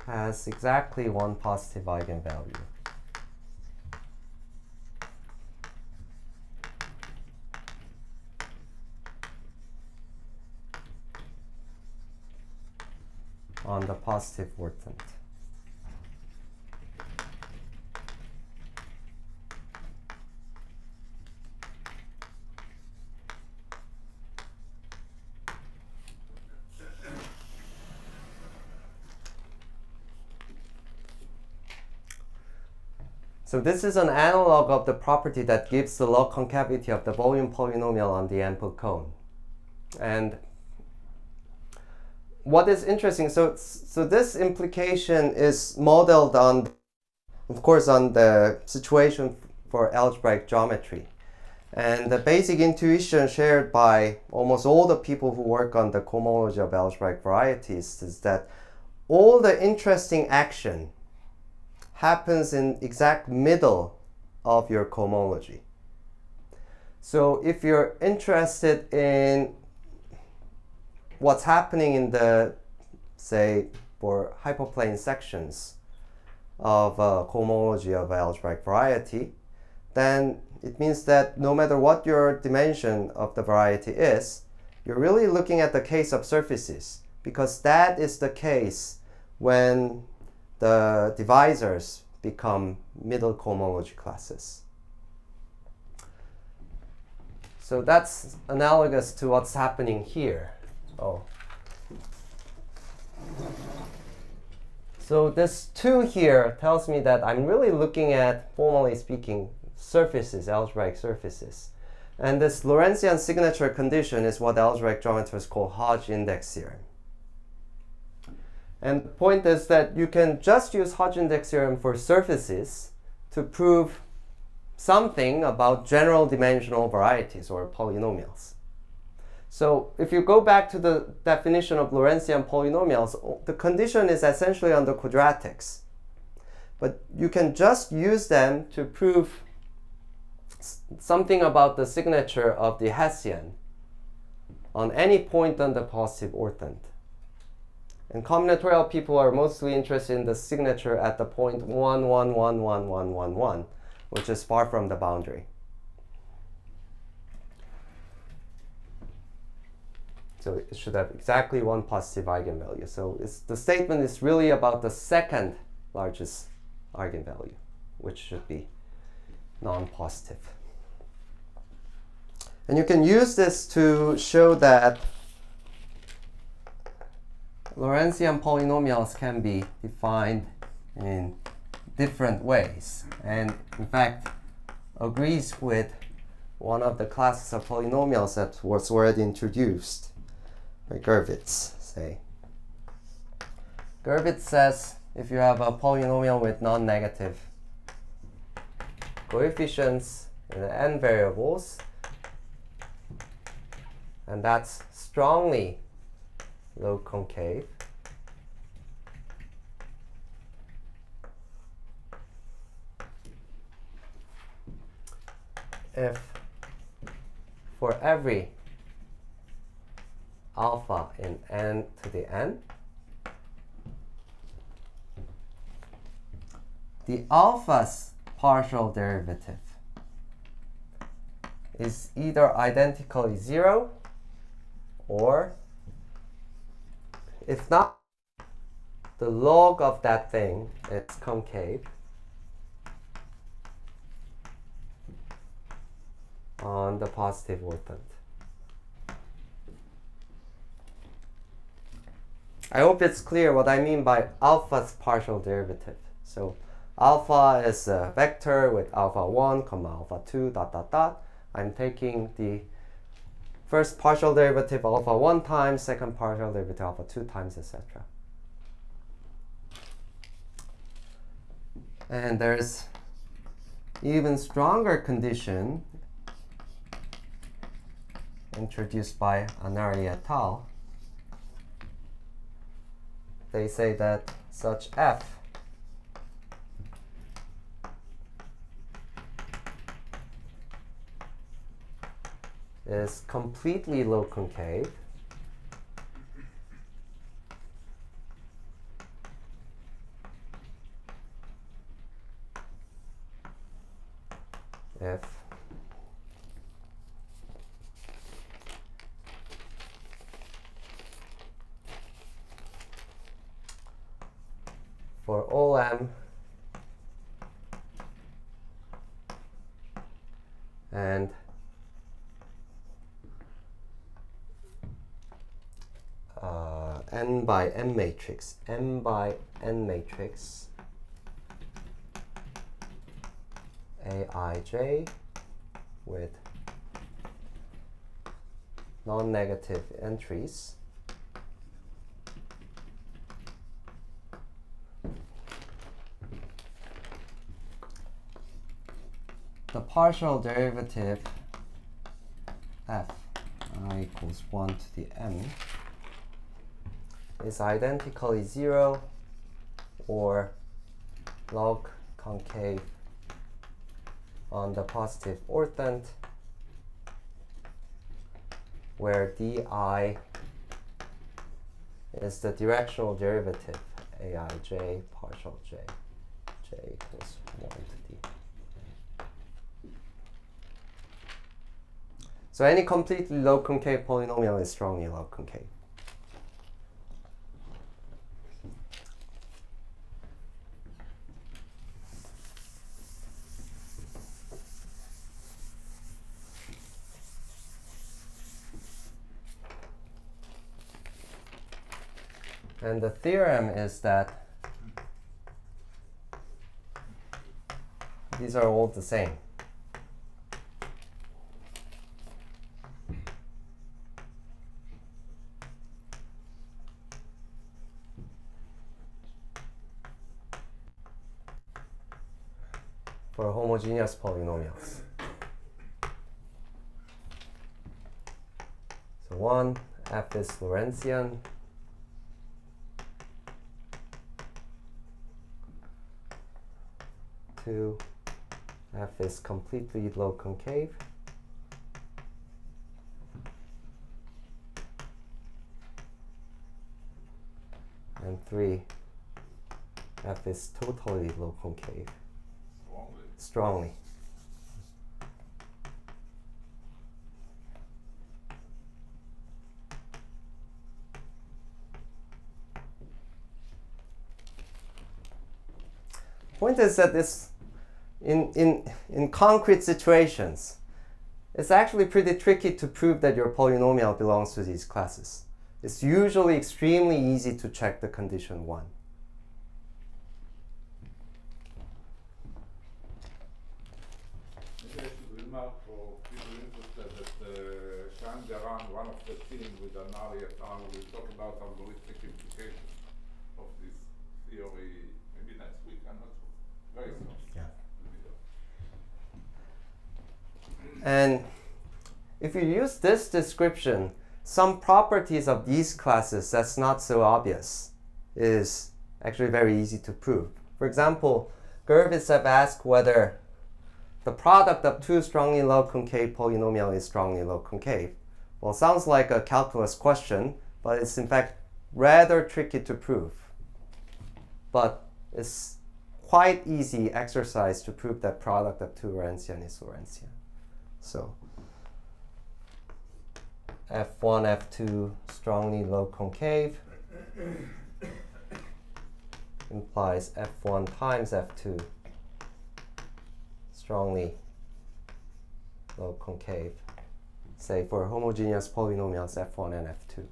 has exactly one positive eigenvalue. On the positive orthant. So this is an analog of the property that gives the log concavity of the volume polynomial on the ample cone. And what is interesting, so, so this implication is modeled on, of course, on the situation for algebraic geometry. And the basic intuition shared by almost all the people who work on the cohomology of algebraic varieties is that all the interesting action happens in exact middle of your cohomology. So if you're interested in what's happening in the, say, for hyperplane sections of a cohomology of algebraic variety, then it means that no matter what your dimension of the variety is, you're really looking at the case of surfaces because that is the case when the divisors become middle cohomology classes. So that's analogous to what's happening here. Oh. So this 2 here tells me that I'm really looking at, formally speaking, surfaces, algebraic surfaces. And this Lorentzian signature condition is what algebraic geometers call Hodge index theorem. And the point is that you can just use Hodge index theorem for surfaces to prove something about general dimensional varieties or polynomials. So if you go back to the definition of Lorentzian polynomials, the condition is essentially on the quadratics. But you can just use them to prove something about the signature of the Hessian on any point on the positive orthant. And combinatorial people are mostly interested in the signature at the point 1, 1, 1, 1, 1, 1, 1, which is far from the boundary. So it should have exactly one positive eigenvalue. So the statement is really about the second largest eigenvalue, which should be non-positive. And you can use this to show that Lorentzian polynomials can be defined in different ways and in fact agrees with one of the classes of polynomials that was already introduced by Gurvits, say. Gurvits says if you have a polynomial with non-negative coefficients in the n variables, and that's strongly log concave. If for every alpha in n to the n, the alpha's partial derivative is either identically zero or if not, the log of that thing is concave on the positive orthant. I hope it's clear what I mean by alpha's partial derivative. So alpha is a vector with alpha 1, comma alpha 2, dot, dot, dot. I'm taking the First partial derivative alpha 1 times, second partial derivative alpha 2 times, etc. And there's even stronger condition introduced by Anari et al. They say that such f is completely log concave. If for OM and uh, n by n matrix, m by n matrix, aij with non-negative entries. The partial derivative f i equals 1 to the m is identically 0 or log concave on the positive orthant where di is the directional derivative aij partial j j equals 1 to d. So any completely log concave polynomial is strongly log concave. And the theorem is that these are all the same. For homogeneous polynomials. So one, f is Lorentzian, two, f is completely log concave. And three, f is totally log concave,
Strongly.
Point is that this, in, in, in concrete situations, it's actually pretty tricky to prove that your polynomial belongs to these classes. It's usually extremely easy to check the condition 1.
Maybe I should remark for people interested that uh, Shayan Gharan, one of the team with Anari et al., will talk about algorithmic implications of this theory maybe next week, I'm not sure. Very soon.
Yeah.
Will be there.
And if you use this description, some properties of these classes that's not so obvious is actually very easy to prove. For example, Gervitsev asked whether the product of two strongly log concave polynomial is strongly log concave. Well, sounds like a calculus question, but it's in fact rather tricky to prove. But it's quite easy exercise to prove that product of two Lorentzian is Lorentzian. So F1, F2 strongly log concave. Implies F1 times F2 strongly log concave, say for homogeneous polynomials F1 and F2.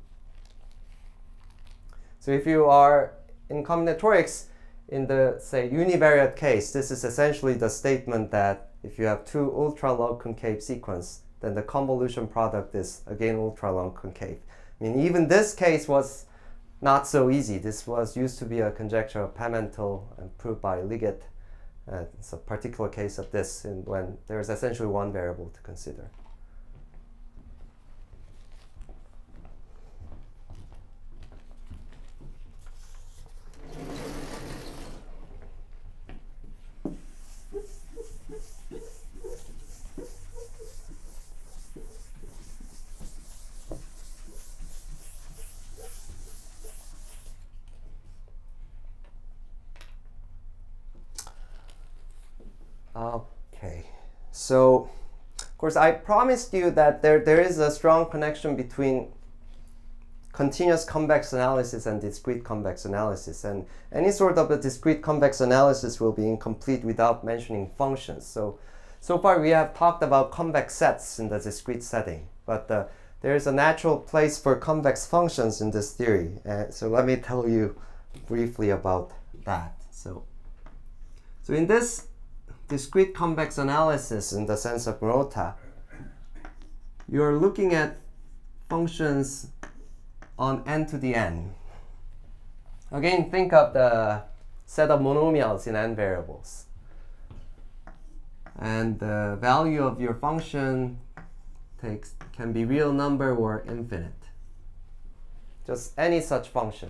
So if you are in combinatorics, in the say univariate case, this is essentially the statement that if you have two ultra-log concave sequence, then the convolution product is again ultra-log concave. I mean, even this case was not so easy. This was used to be a conjecture of Pemantle and proved by Liggett. Uh, it's a particular case of this in when there's essentially one variable to consider. Okay, so of course I promised you that there, there is a strong connection between continuous convex analysis and discrete convex analysis. And any sort of a discrete convex analysis will be incomplete without mentioning functions. So, so far we have talked about convex sets in the discrete setting, but uh, there is a natural place for convex functions in this theory. Uh, so let me tell you briefly about that. So, so in this discrete convex analysis in the sense of Murota, you're looking at functions on n to the n. Again, think of the set of monomials in n variables. And the value of your function takes can be real number or infinite. Just any such function.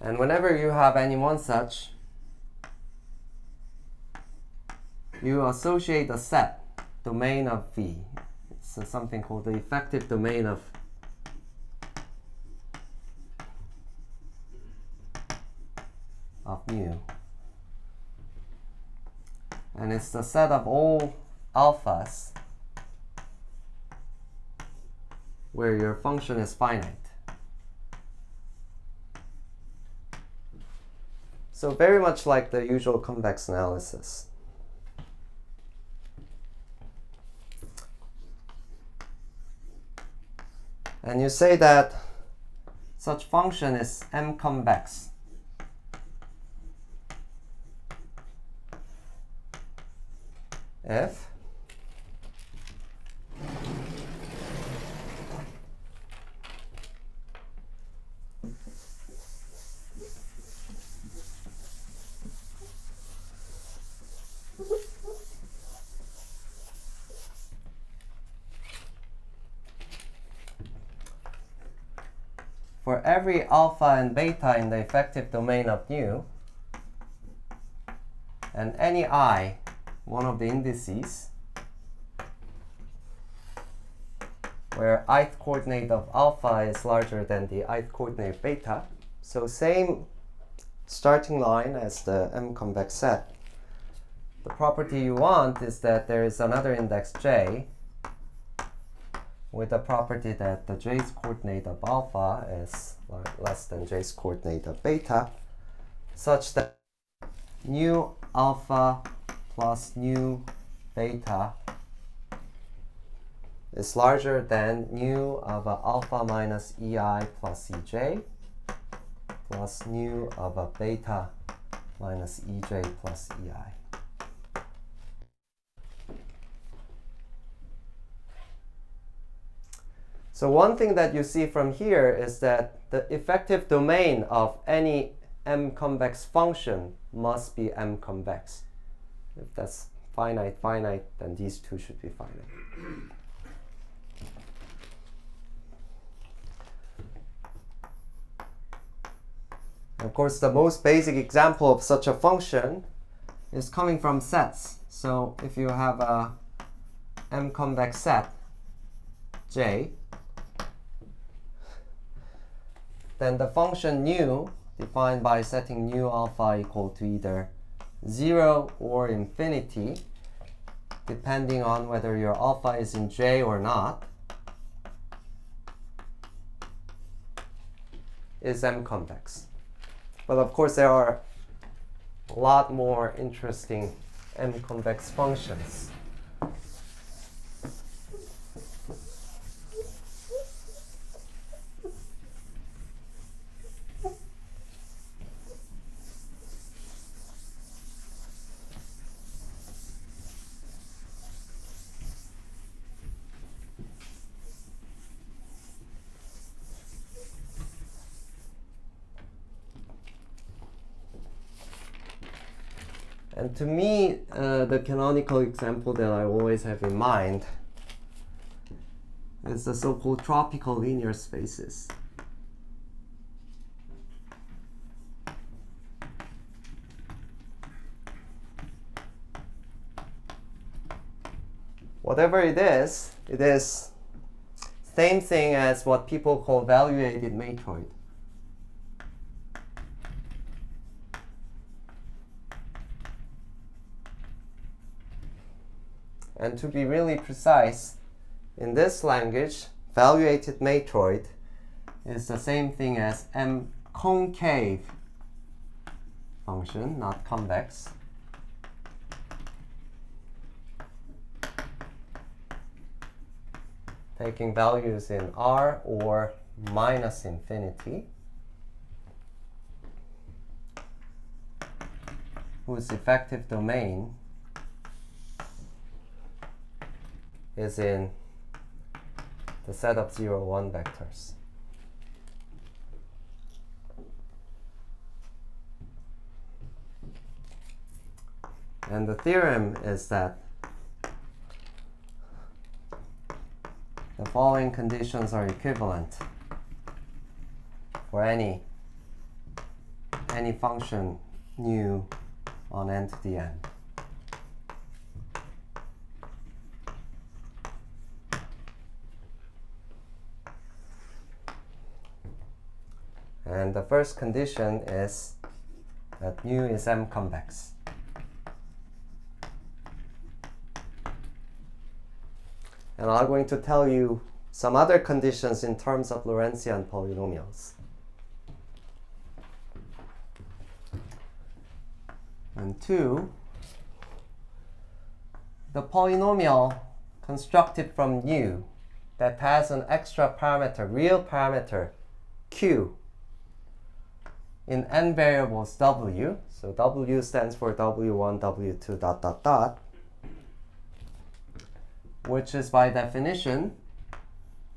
And whenever you have any one such, you associate a set domain of V. It's something called the effective domain of of mu. And it's the set of all alphas where your function is finite. So very much like the usual convex analysis. And you say that such function is m convex. If for every alpha and beta in the effective domain of nu, and any i, one of the indices, where ith coordinate of alpha is larger than the ith coordinate of beta, so same starting line as the M convex set. The property you want is that there is another index j with the property that the j's coordinate of alpha is less than j's coordinate of beta, such that nu alpha plus nu beta is larger than nu of alpha minus ei plus ej plus nu of a beta minus ej plus ei. So one thing that you see from here is that the effective domain of any m convex function must be m convex. If that's finite, finite, then these two should be finite. Of course, the most basic example of such a function is coming from sets. So if you have a m convex set, J, then the function nu defined by setting nu alpha equal to either 0 or infinity depending on whether your alpha is in J or not is M convex. But of course there are a lot more interesting M convex functions. And to me, uh, the canonical example that I always have in mind is the so-called tropical linear spaces. Whatever it is, it is same thing as what people call valuated matroid. And to be really precise, in this language, valuated matroid is the same thing as M concave function, not convex. Taking values in R or minus infinity. whose effective domain is in the set of 0, 1 vectors. And the theorem is that the following conditions are equivalent for any any function nu on n to the n. And the first condition is that mu is M convex. And I'm going to tell you some other conditions in terms of Lorentzian polynomials. And two, the polynomial constructed from nu that has an extra parameter, real parameter, q, in n variables w, so w stands for w1, w2, dot, dot, dot, which is by definition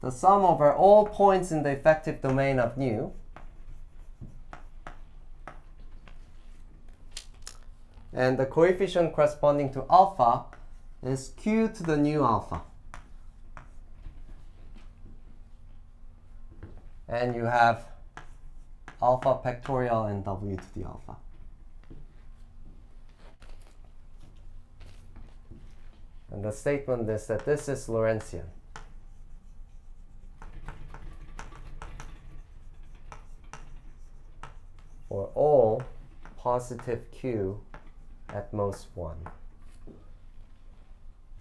the sum over all points in the effective domain of nu and the coefficient corresponding to alpha is q to the nu alpha. And you have alpha factorial and w to the alpha. And the statement is that this is Lorentzian. For all positive q at most 1.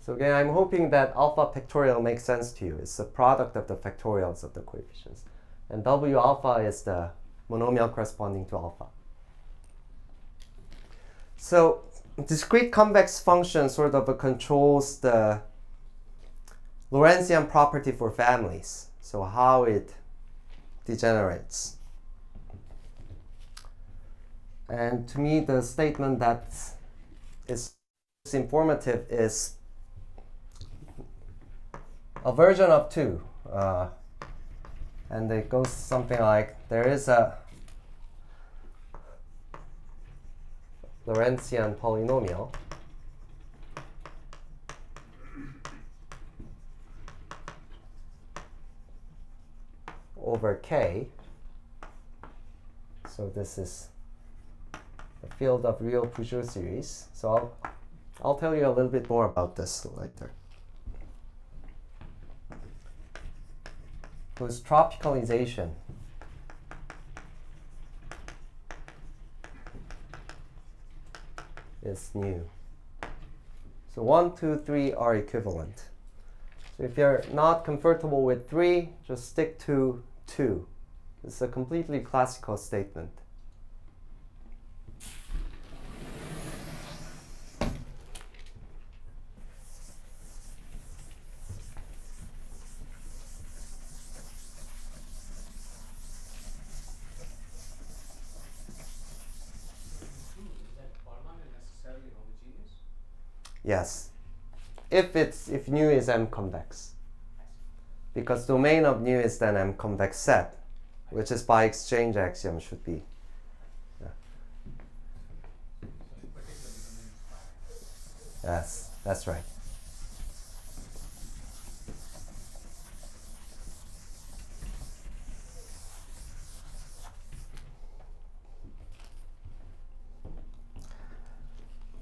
So again, I'm hoping that alpha factorial makes sense to you. It's the product of the factorials of the coefficients. And W alpha is the monomial corresponding to alpha. So discrete convex function sort of controls the Lorentzian property for families. So how it degenerates. And to me, the statement that is informative is a version of 2. Uh, and it goes something like there is a Lorentzian polynomial over k. So this is the field of real Puiseux series. So I'll, I'll tell you a little bit more about this later. Whose tropicalization is nu. So 1, 2, 3 are equivalent. So if you're not comfortable with 3, just stick to 2. It's a completely classical statement. Yes. If it's if nu is M convex. Because domain of nu is then M convex set, which is by exchange axiom should be. Yeah. Yes, that's right.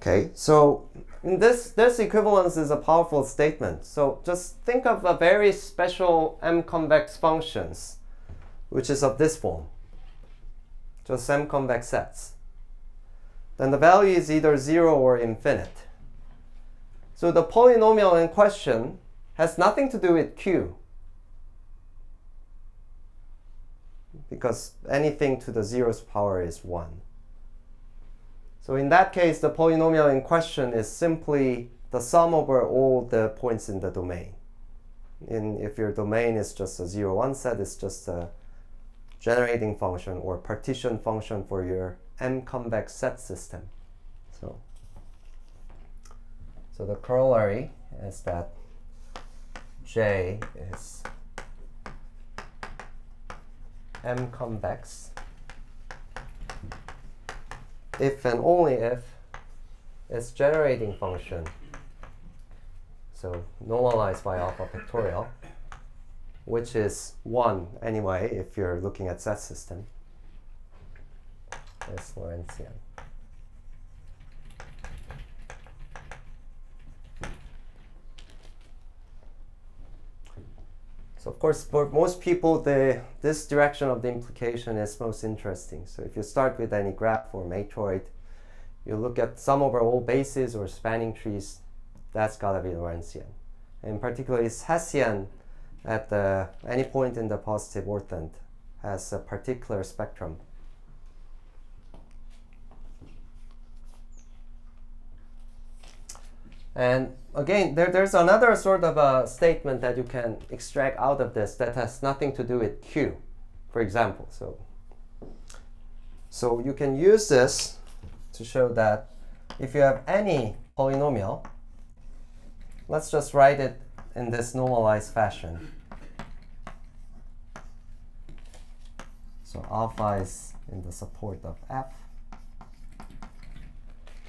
Okay, so this, this equivalence is a powerful statement. So just think of a very special m-convex functions, which is of this form, just m-convex sets. Then the value is either 0 or infinite. So the polynomial in question has nothing to do with q, because anything to the zeroth power is 1. So in that case, the polynomial in question is simply the sum over all the points in the domain. In, if your domain is just a 0, 1 set, it's just a generating function or partition function for your m-convex set system. So, so the corollary is that J is m-convex if and only if its generating function, so normalized by alpha factorial, which is 1 anyway if you're looking at set system, is Lorentzian. So of course, for most people, the this direction of the implication is most interesting. So if you start with any graph or matroid, you look at sum over all bases or spanning trees, that's gotta be Lorentzian. And particularly it's Hessian at the, any point in the positive orthant has a particular spectrum. And again, there, there's another sort of a statement that you can extract out of this that has nothing to do with Q, for example. So, so you can use this to show that if you have any polynomial, let's just write it in this normalized fashion. So alpha is in the support of f.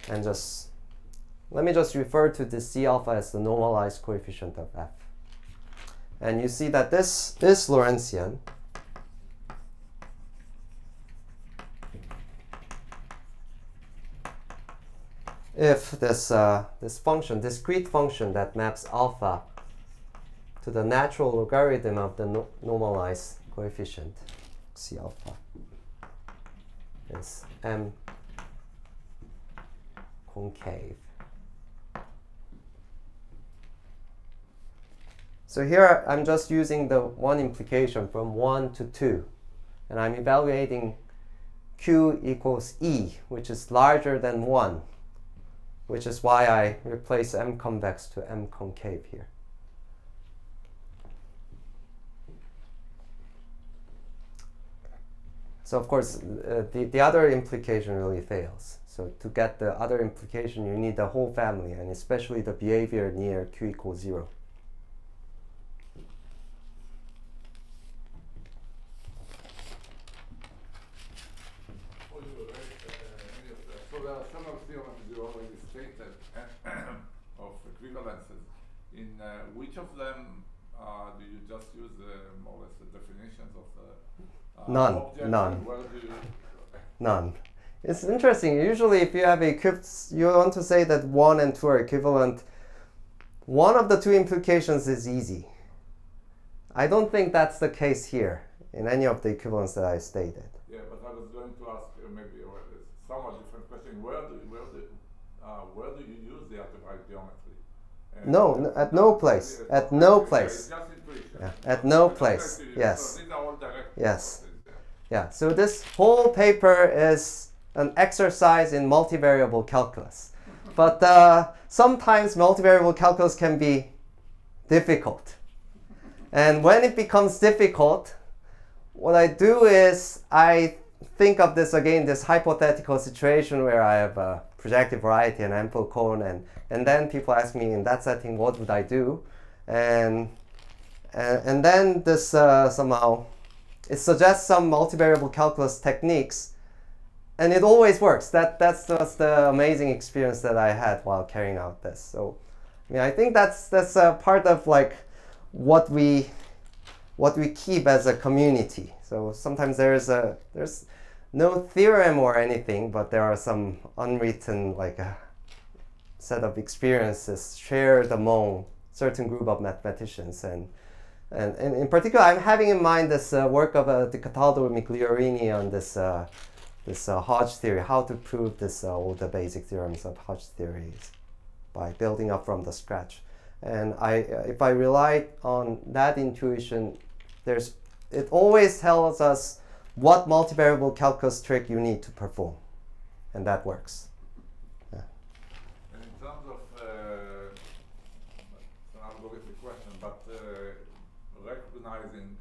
And just let me just refer to this C alpha as the normalized coefficient of f. And you see that this is Lorentzian. If this, uh, this function, discrete function that maps alpha to the natural logarithm of the no normalized coefficient, C alpha, is m concave. So here I'm just using the one implication from 1 to 2. And I'm evaluating q equals e, which is larger than 1, which is why I replace m convex to m concave here. So of course, uh, the, the other implication really fails. So to get the other implication, you need the whole family, and especially the behavior near q equals 0.
which of them uh, do you just use uh, more or less the definitions of the uh,
None, none.
and Where do you,
None. It's interesting. Usually, if you have equipped, you want to say that one and two are equivalent. One of the two implications is easy. I don't think that's the case here in any of the equivalents that I stated.
yeah, but I was going to ask uh, maybe a somewhat different question. Where do where do uh, where do you use the algebraic geometry? Uh,
No, at no place. At no place.
it's just intuition.
Yeah, at no place. Yes.
So these are all direct
Yes.
Yeah,
so this whole paper is an exercise in multivariable calculus. But uh, sometimes multivariable calculus can be difficult. And when it becomes difficult, what I do is I think of this again, this hypothetical situation where I have a projective variety and ample cone, and, and then people ask me in that setting, what would I do? And, and, and then this uh, somehow it suggests some multivariable calculus techniques and it always works. That that's just the amazing experience that i had while carrying out this. So i mean i think that's that's a part of like what we what we keep as a community. So sometimes there's a there's no theorem or anything but there are some unwritten like a set of experiences shared among certain group of mathematicians and and, and in particular, I'm having in mind this uh, work of uh, Cataldo Migliorini on this uh, this uh, Hodge theory, how to prove this uh, all the basic theorems of Hodge theories by building up from the scratch. And I, uh, if I rely on that intuition, there's it always tells us what multivariable calculus trick you need to perform, and that works. Yeah.
And in terms of, uh, it's an algorithmic question, but uh, recognizing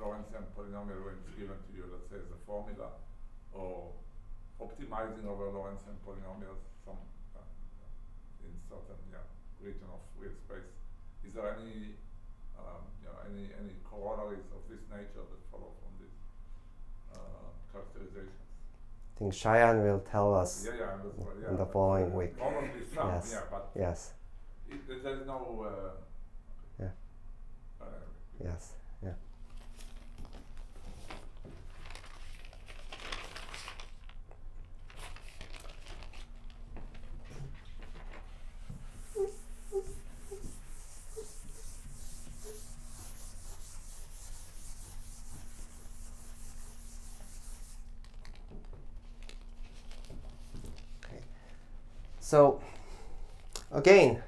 Lorentzian polynomial when it's given to you, let's say as a formula, or optimizing over Lorentzian polynomials some, uh, in certain yeah, region of real space. Is there any, um, you know, any, any corollaries of this nature that follow from these uh, characterizations?
I think Shayan will tell us.
Yeah, yeah, yeah,
in the following
uh,
week.
Some,
Yes. Yes,
it, there's no. Uh,
Yeah.
Uh,
yes, yeah. Okay. So, again,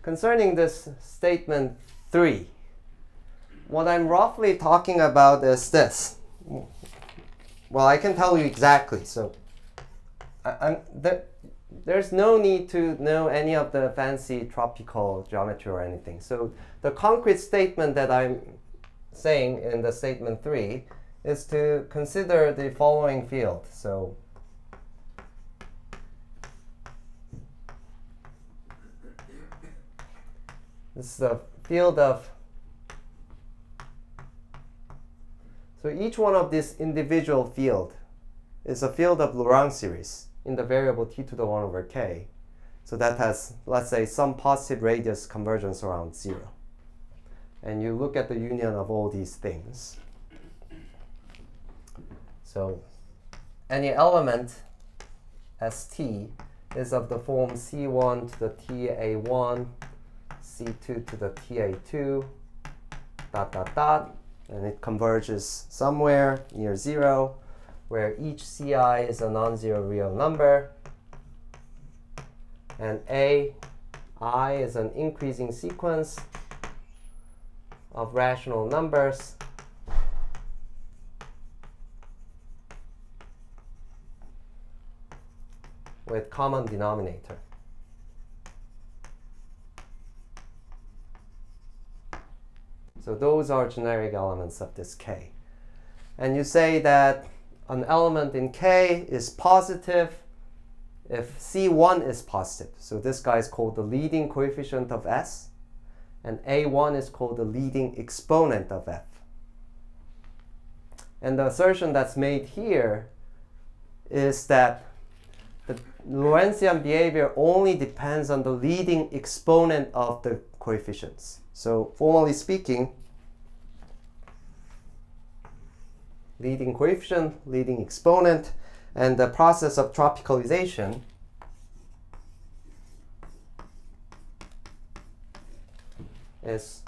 concerning this statement 3, what I'm roughly talking about is this. Well, I can tell you exactly. So, I, I'm there, there's no need to know any of the fancy tropical geometry or anything. So, the concrete statement that I'm saying in the statement 3 is to consider the following field. So, this is a field of so each one of this individual field is a field of Laurent series in the variable t to the 1 over k. So that has, let's say, some positive radius convergence around 0. And you look at the union of all these things. So any element st is of the form c1 to the ta1 c2 to the ta2 dot dot dot and it converges somewhere near zero where each ci is a non-zero real number and a i is an increasing sequence of rational numbers. With common denominator So those are generic elements of this K. And you say that an element in K is positive if C1 is positive. So this guy is called the leading coefficient of S, and A1 is called the leading exponent of F. And the assertion that's made here is that the Lorentzian behavior only depends on the leading exponent of the coefficients. So formally speaking, leading coefficient, leading exponent, and the process of tropicalization is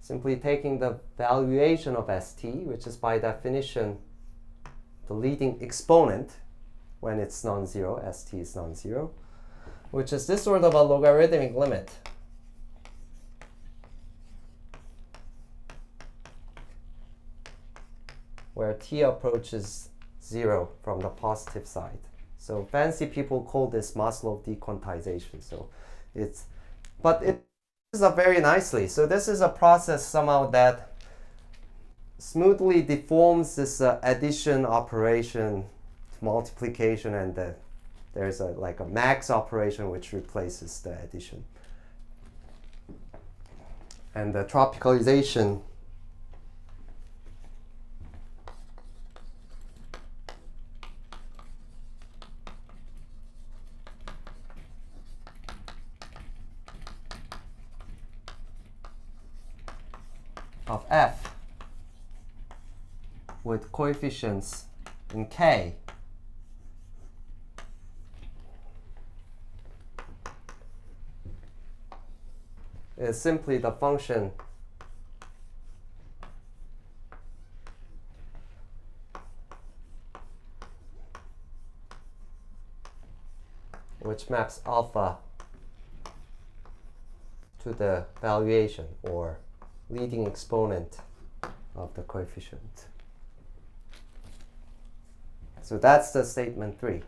simply taking the valuation of st, which is by definition the leading exponent when it's non-zero, st is non-zero, which is this sort of a logarithmic limit. Where t approaches zero from the positive side. So fancy people call this Maslov dequantization. So it's, but it is up very nicely. So this is a process somehow that smoothly deforms this uh, addition operation to multiplication and the, there's a like a max operation which replaces the addition. And the tropicalization of f with coefficients in k. Is simply the function which maps alpha to the valuation or leading exponent of the coefficient. So that's the statement three.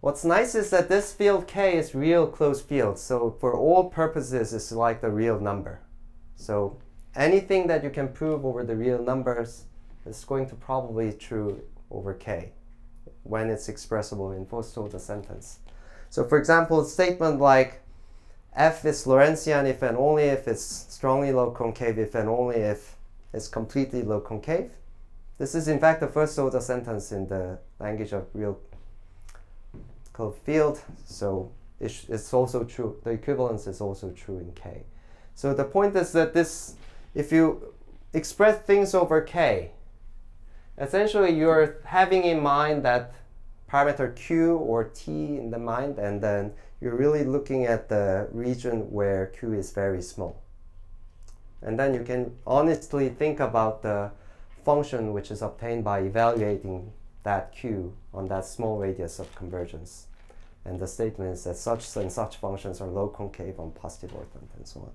What's nice is that this field k is real closed field. So for all purposes, it's like the real number. So anything that you can prove over the real numbers is going to probably true over k when it's expressible in first order sentence. So for example, a statement like f is Lorentzian if and only if it's strongly log concave, if and only if it's completely log concave. This is in fact the first order sentence in the language of real field. So it's also true. The equivalence is also true in K. So the point is that this, if you express things over K, essentially you're having in mind that parameter Q or T in the mind, and then you're really looking at the region where Q is very small. And then you can honestly think about the function which is obtained by evaluating that Q on that small radius of convergence. And the statement is that such and such functions are log concave on positive orthant and so on.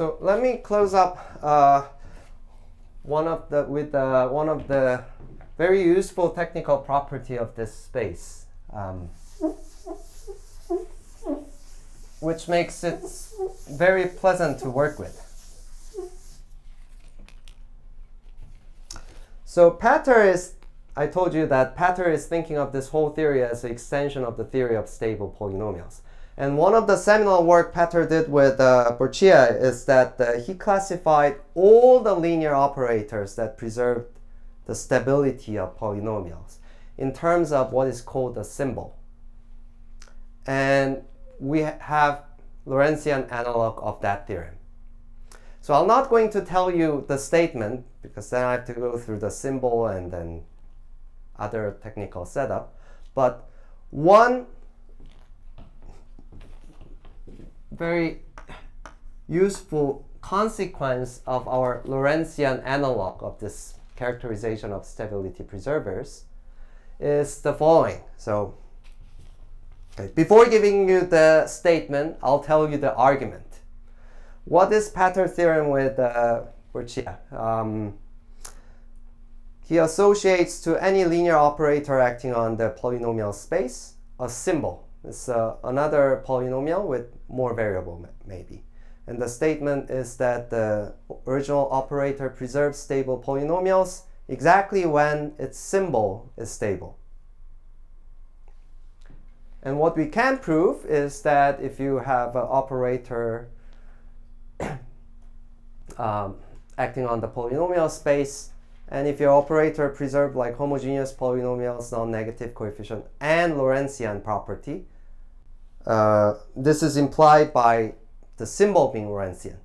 So let me close up uh, one of the with uh, one of the very useful technical property of this space, um, which makes it very pleasant to work with. So Petter is, I told you that Petter is thinking of this whole theory as an extension of the theory of stable polynomials. And one of the seminal work Petter did with uh, is that uh, he classified all the linear operators that preserved the stability of polynomials in terms of what is called the symbol. And we have Lorentzian analog of that theorem. So I'm not going to tell you the statement because then I have to go through the symbol and then other technical setup. But one very useful consequence of our Lorentzian analog of this characterization of stability preservers is the following. So okay, before giving you the statement, I'll tell you the argument. What is pattern theorem with uh, Um, he associates to any linear operator acting on the polynomial space a symbol it's uh, another polynomial with more variable maybe. And the statement is that the original operator preserves stable polynomials exactly when its symbol is stable. And what we can prove is that if you have an operator *coughs* um, acting on the polynomial space, and if your operator preserve like homogeneous polynomials, non-negative coefficient, and Lorentzian property, uh, this is implied by the symbol being Lorentzian.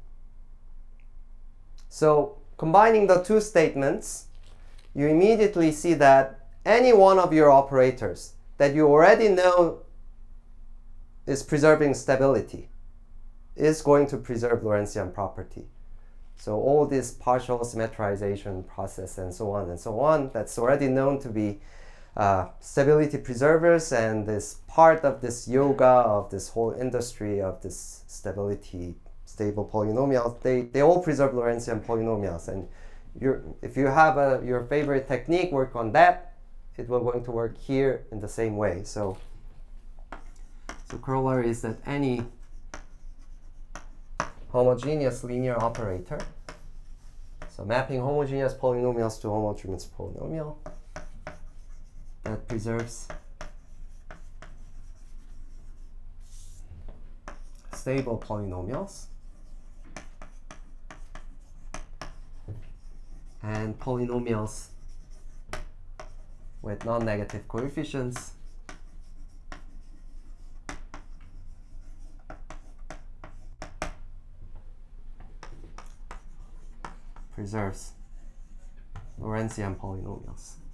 So combining the two statements, you immediately see that any one of your operators that you already know is preserving stability is going to preserve Lorentzian property. So all this partial symmetrization process and so on and so on that's already known to be uh, stability preservers and this part of this yoga of this whole industry of this stability stable polynomials they, they all preserve Lorentzian polynomials. And you if you have a, your favorite technique work on that it will going to work here in the same way. So so corollary is that any homogeneous linear operator so mapping homogeneous polynomials to homogeneous polynomial that preserves stable polynomials and polynomials with non-negative coefficients preserves Lorentzian polynomials.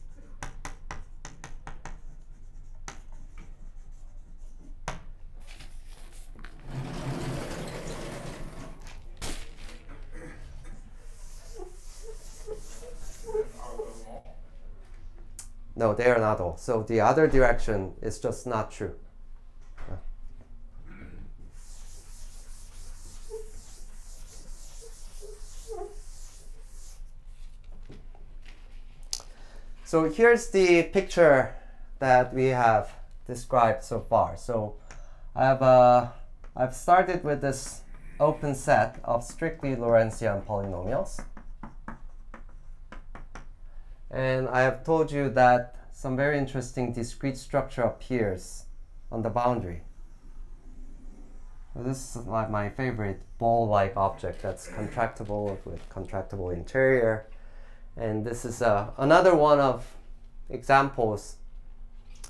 No, they are not all. So the other direction is just not true. So here's the picture that we have described so far. So I've, uh, I've started with this open set of strictly Lorentzian polynomials. And I have told you that some very interesting discrete structure appears on the boundary. this is like my favorite ball-like object that's contractible with contractible interior. And this is uh, another one of examples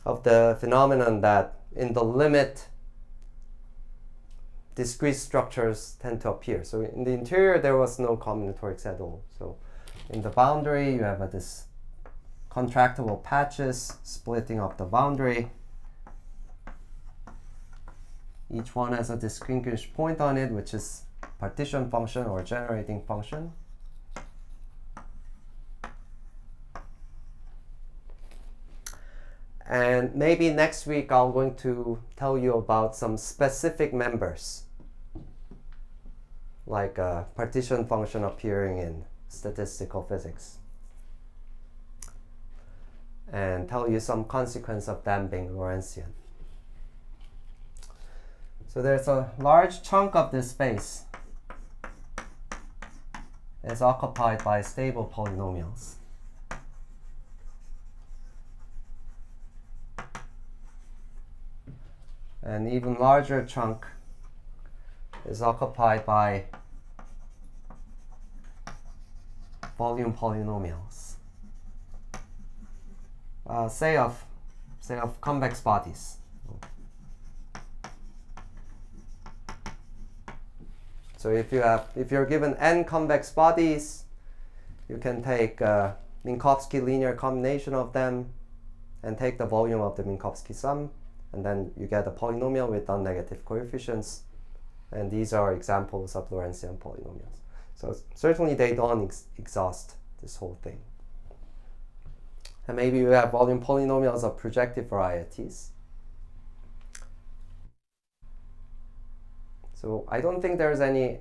of the phenomenon that in the limit discrete structures tend to appear. So in the interior there was no combinatorics at all. So in the boundary you have uh, this contractible patches splitting up the boundary. Each one has a distinguished point on it which is partition function or generating function. And maybe next week I'm going to tell you about some specific members, like a partition function appearing in statistical physics. And tell you some consequence of them being Lorentzian. So there's a large chunk of this space is occupied by stable polynomials. An even larger chunk is occupied by volume polynomials. Uh, say of say of convex bodies. So if you have if you're given n convex bodies, you can take a Minkowski linear combination of them and take the volume of the Minkowski sum and then you get a polynomial with non-negative coefficients and these are examples of Lorentzian polynomials. So certainly they don't ex exhaust this whole thing. And maybe we have volume polynomials of projective varieties. So I don't think there's any,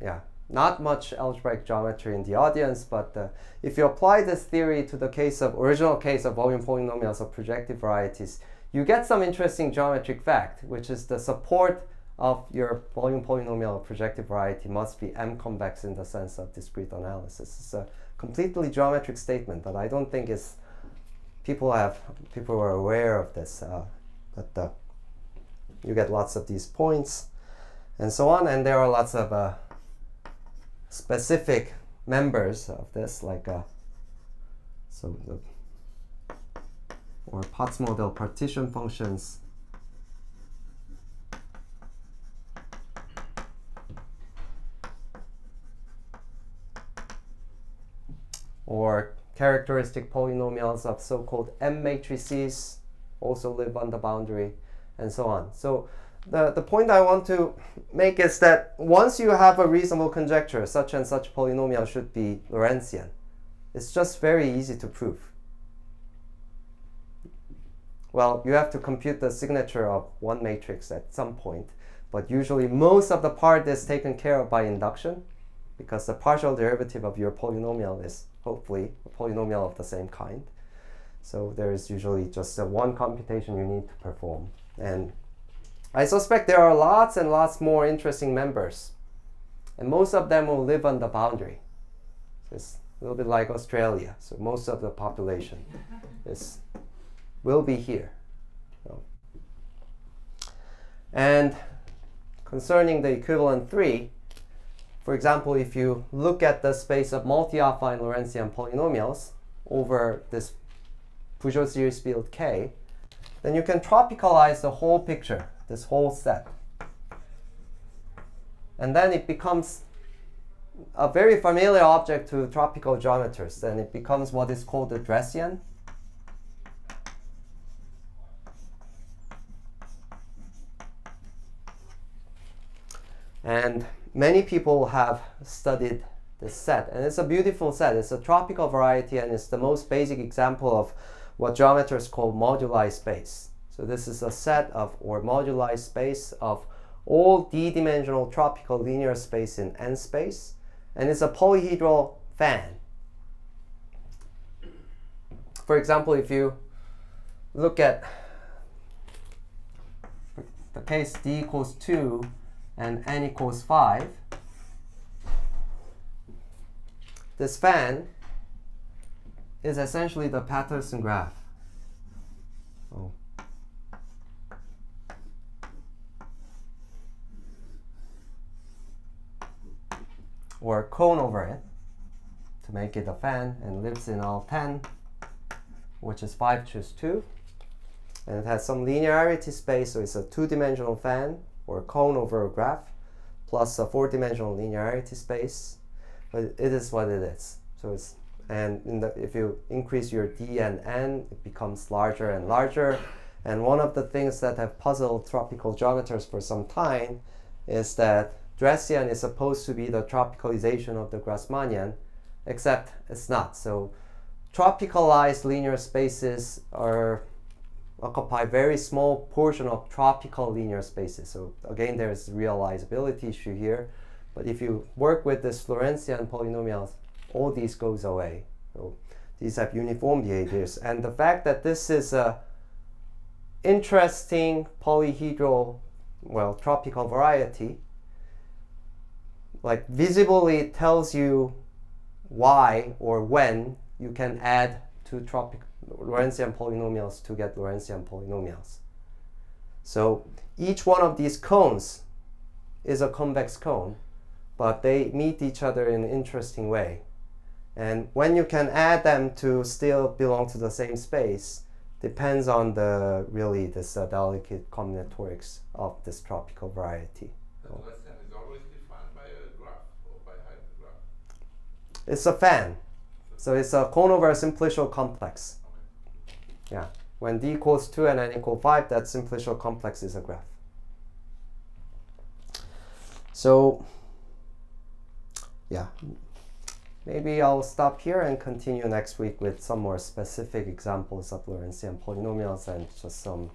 yeah, not much algebraic geometry in the audience, but uh, if you apply this theory to the case of original case of volume polynomials of projective varieties, you get some interesting geometric fact, which is the support of your volume polynomial of projective variety must be M-convex in the sense of discrete analysis. It's a completely geometric statement, that I don't think it's people have people are aware of this. Uh, but uh, you get lots of these points and so on, and there are lots of uh, specific members of this, like uh, so the or Potts model partition functions or characteristic polynomials of so-called M matrices also live on the boundary and so on. So the, the point I want to make is that once you have a reasonable conjecture, such and such polynomial should be Lorentzian, it's just very easy to prove. Well, you have to compute the signature of one matrix at some point, but usually most of the part is taken care of by induction because the partial derivative of your polynomial is hopefully a polynomial of the same kind. So there is usually just a one computation you need to perform. And I suspect there are lots and lots more interesting members. And most of them will live on the boundary. It's a little bit like Australia. So most of the population *laughs* is will be here. So. And concerning the equivalent 3, for example, if you look at the space of multi-affine Lorentzian polynomials over this Puiseux series field K, then you can tropicalize the whole picture, this whole set. And then it becomes a very familiar object to tropical geometers. and it becomes what is called the Dressian. And many people have studied this set. And it's a beautiful set. It's a tropical variety and it's the most basic example of what geometers call moduli space. So this is a set of, or moduli space of all d-dimensional tropical linear space in n space. And it's a polyhedral fan. for example, if you look at the case d equals 2 and n equals 5, this fan is essentially the Petersen graph. Oh. Or cone over it to make it a fan and lives in all 10, which is 5 choose 2. And it has some linearity space, so it's a two-dimensional fan or a cone over a graph plus a four-dimensional linearity space. But it is what it is. So it's and the, if you increase your d and n, it becomes larger and larger. And one of the things that have puzzled tropical geometers for some time is that Dressian is supposed to be the tropicalization of the Grassmannian, except it's not. So tropicalized linear spaces are occupy very small portion of tropical linear spaces. So again, there's realizability issue here. But if you work with this Lorentzian polynomials, all these goes away. So these have uniform behaviors. And the fact that this is a interesting polyhedral, well, tropical variety, like visibly tells you why or when you can add two tropic Lorentzian polynomials to get Lorentzian polynomials. So each one of these cones is a convex cone, but they meet each other in an interesting way. And when you can add them to still belong to the same space depends on the really this uh, delicate combinatorics of this tropical variety.
The Lorentzian is always defined by a graph or by hypergraph.
It's a fan. So it's a cone over a simplicial complex. Yeah. When d equals 2 and n equal 5, that simplicial complex is a graph. So, yeah. Maybe I'll stop here and continue next week with some more specific examples of Lorentzian polynomials and just some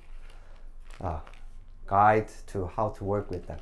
uh, guide to how to work with them.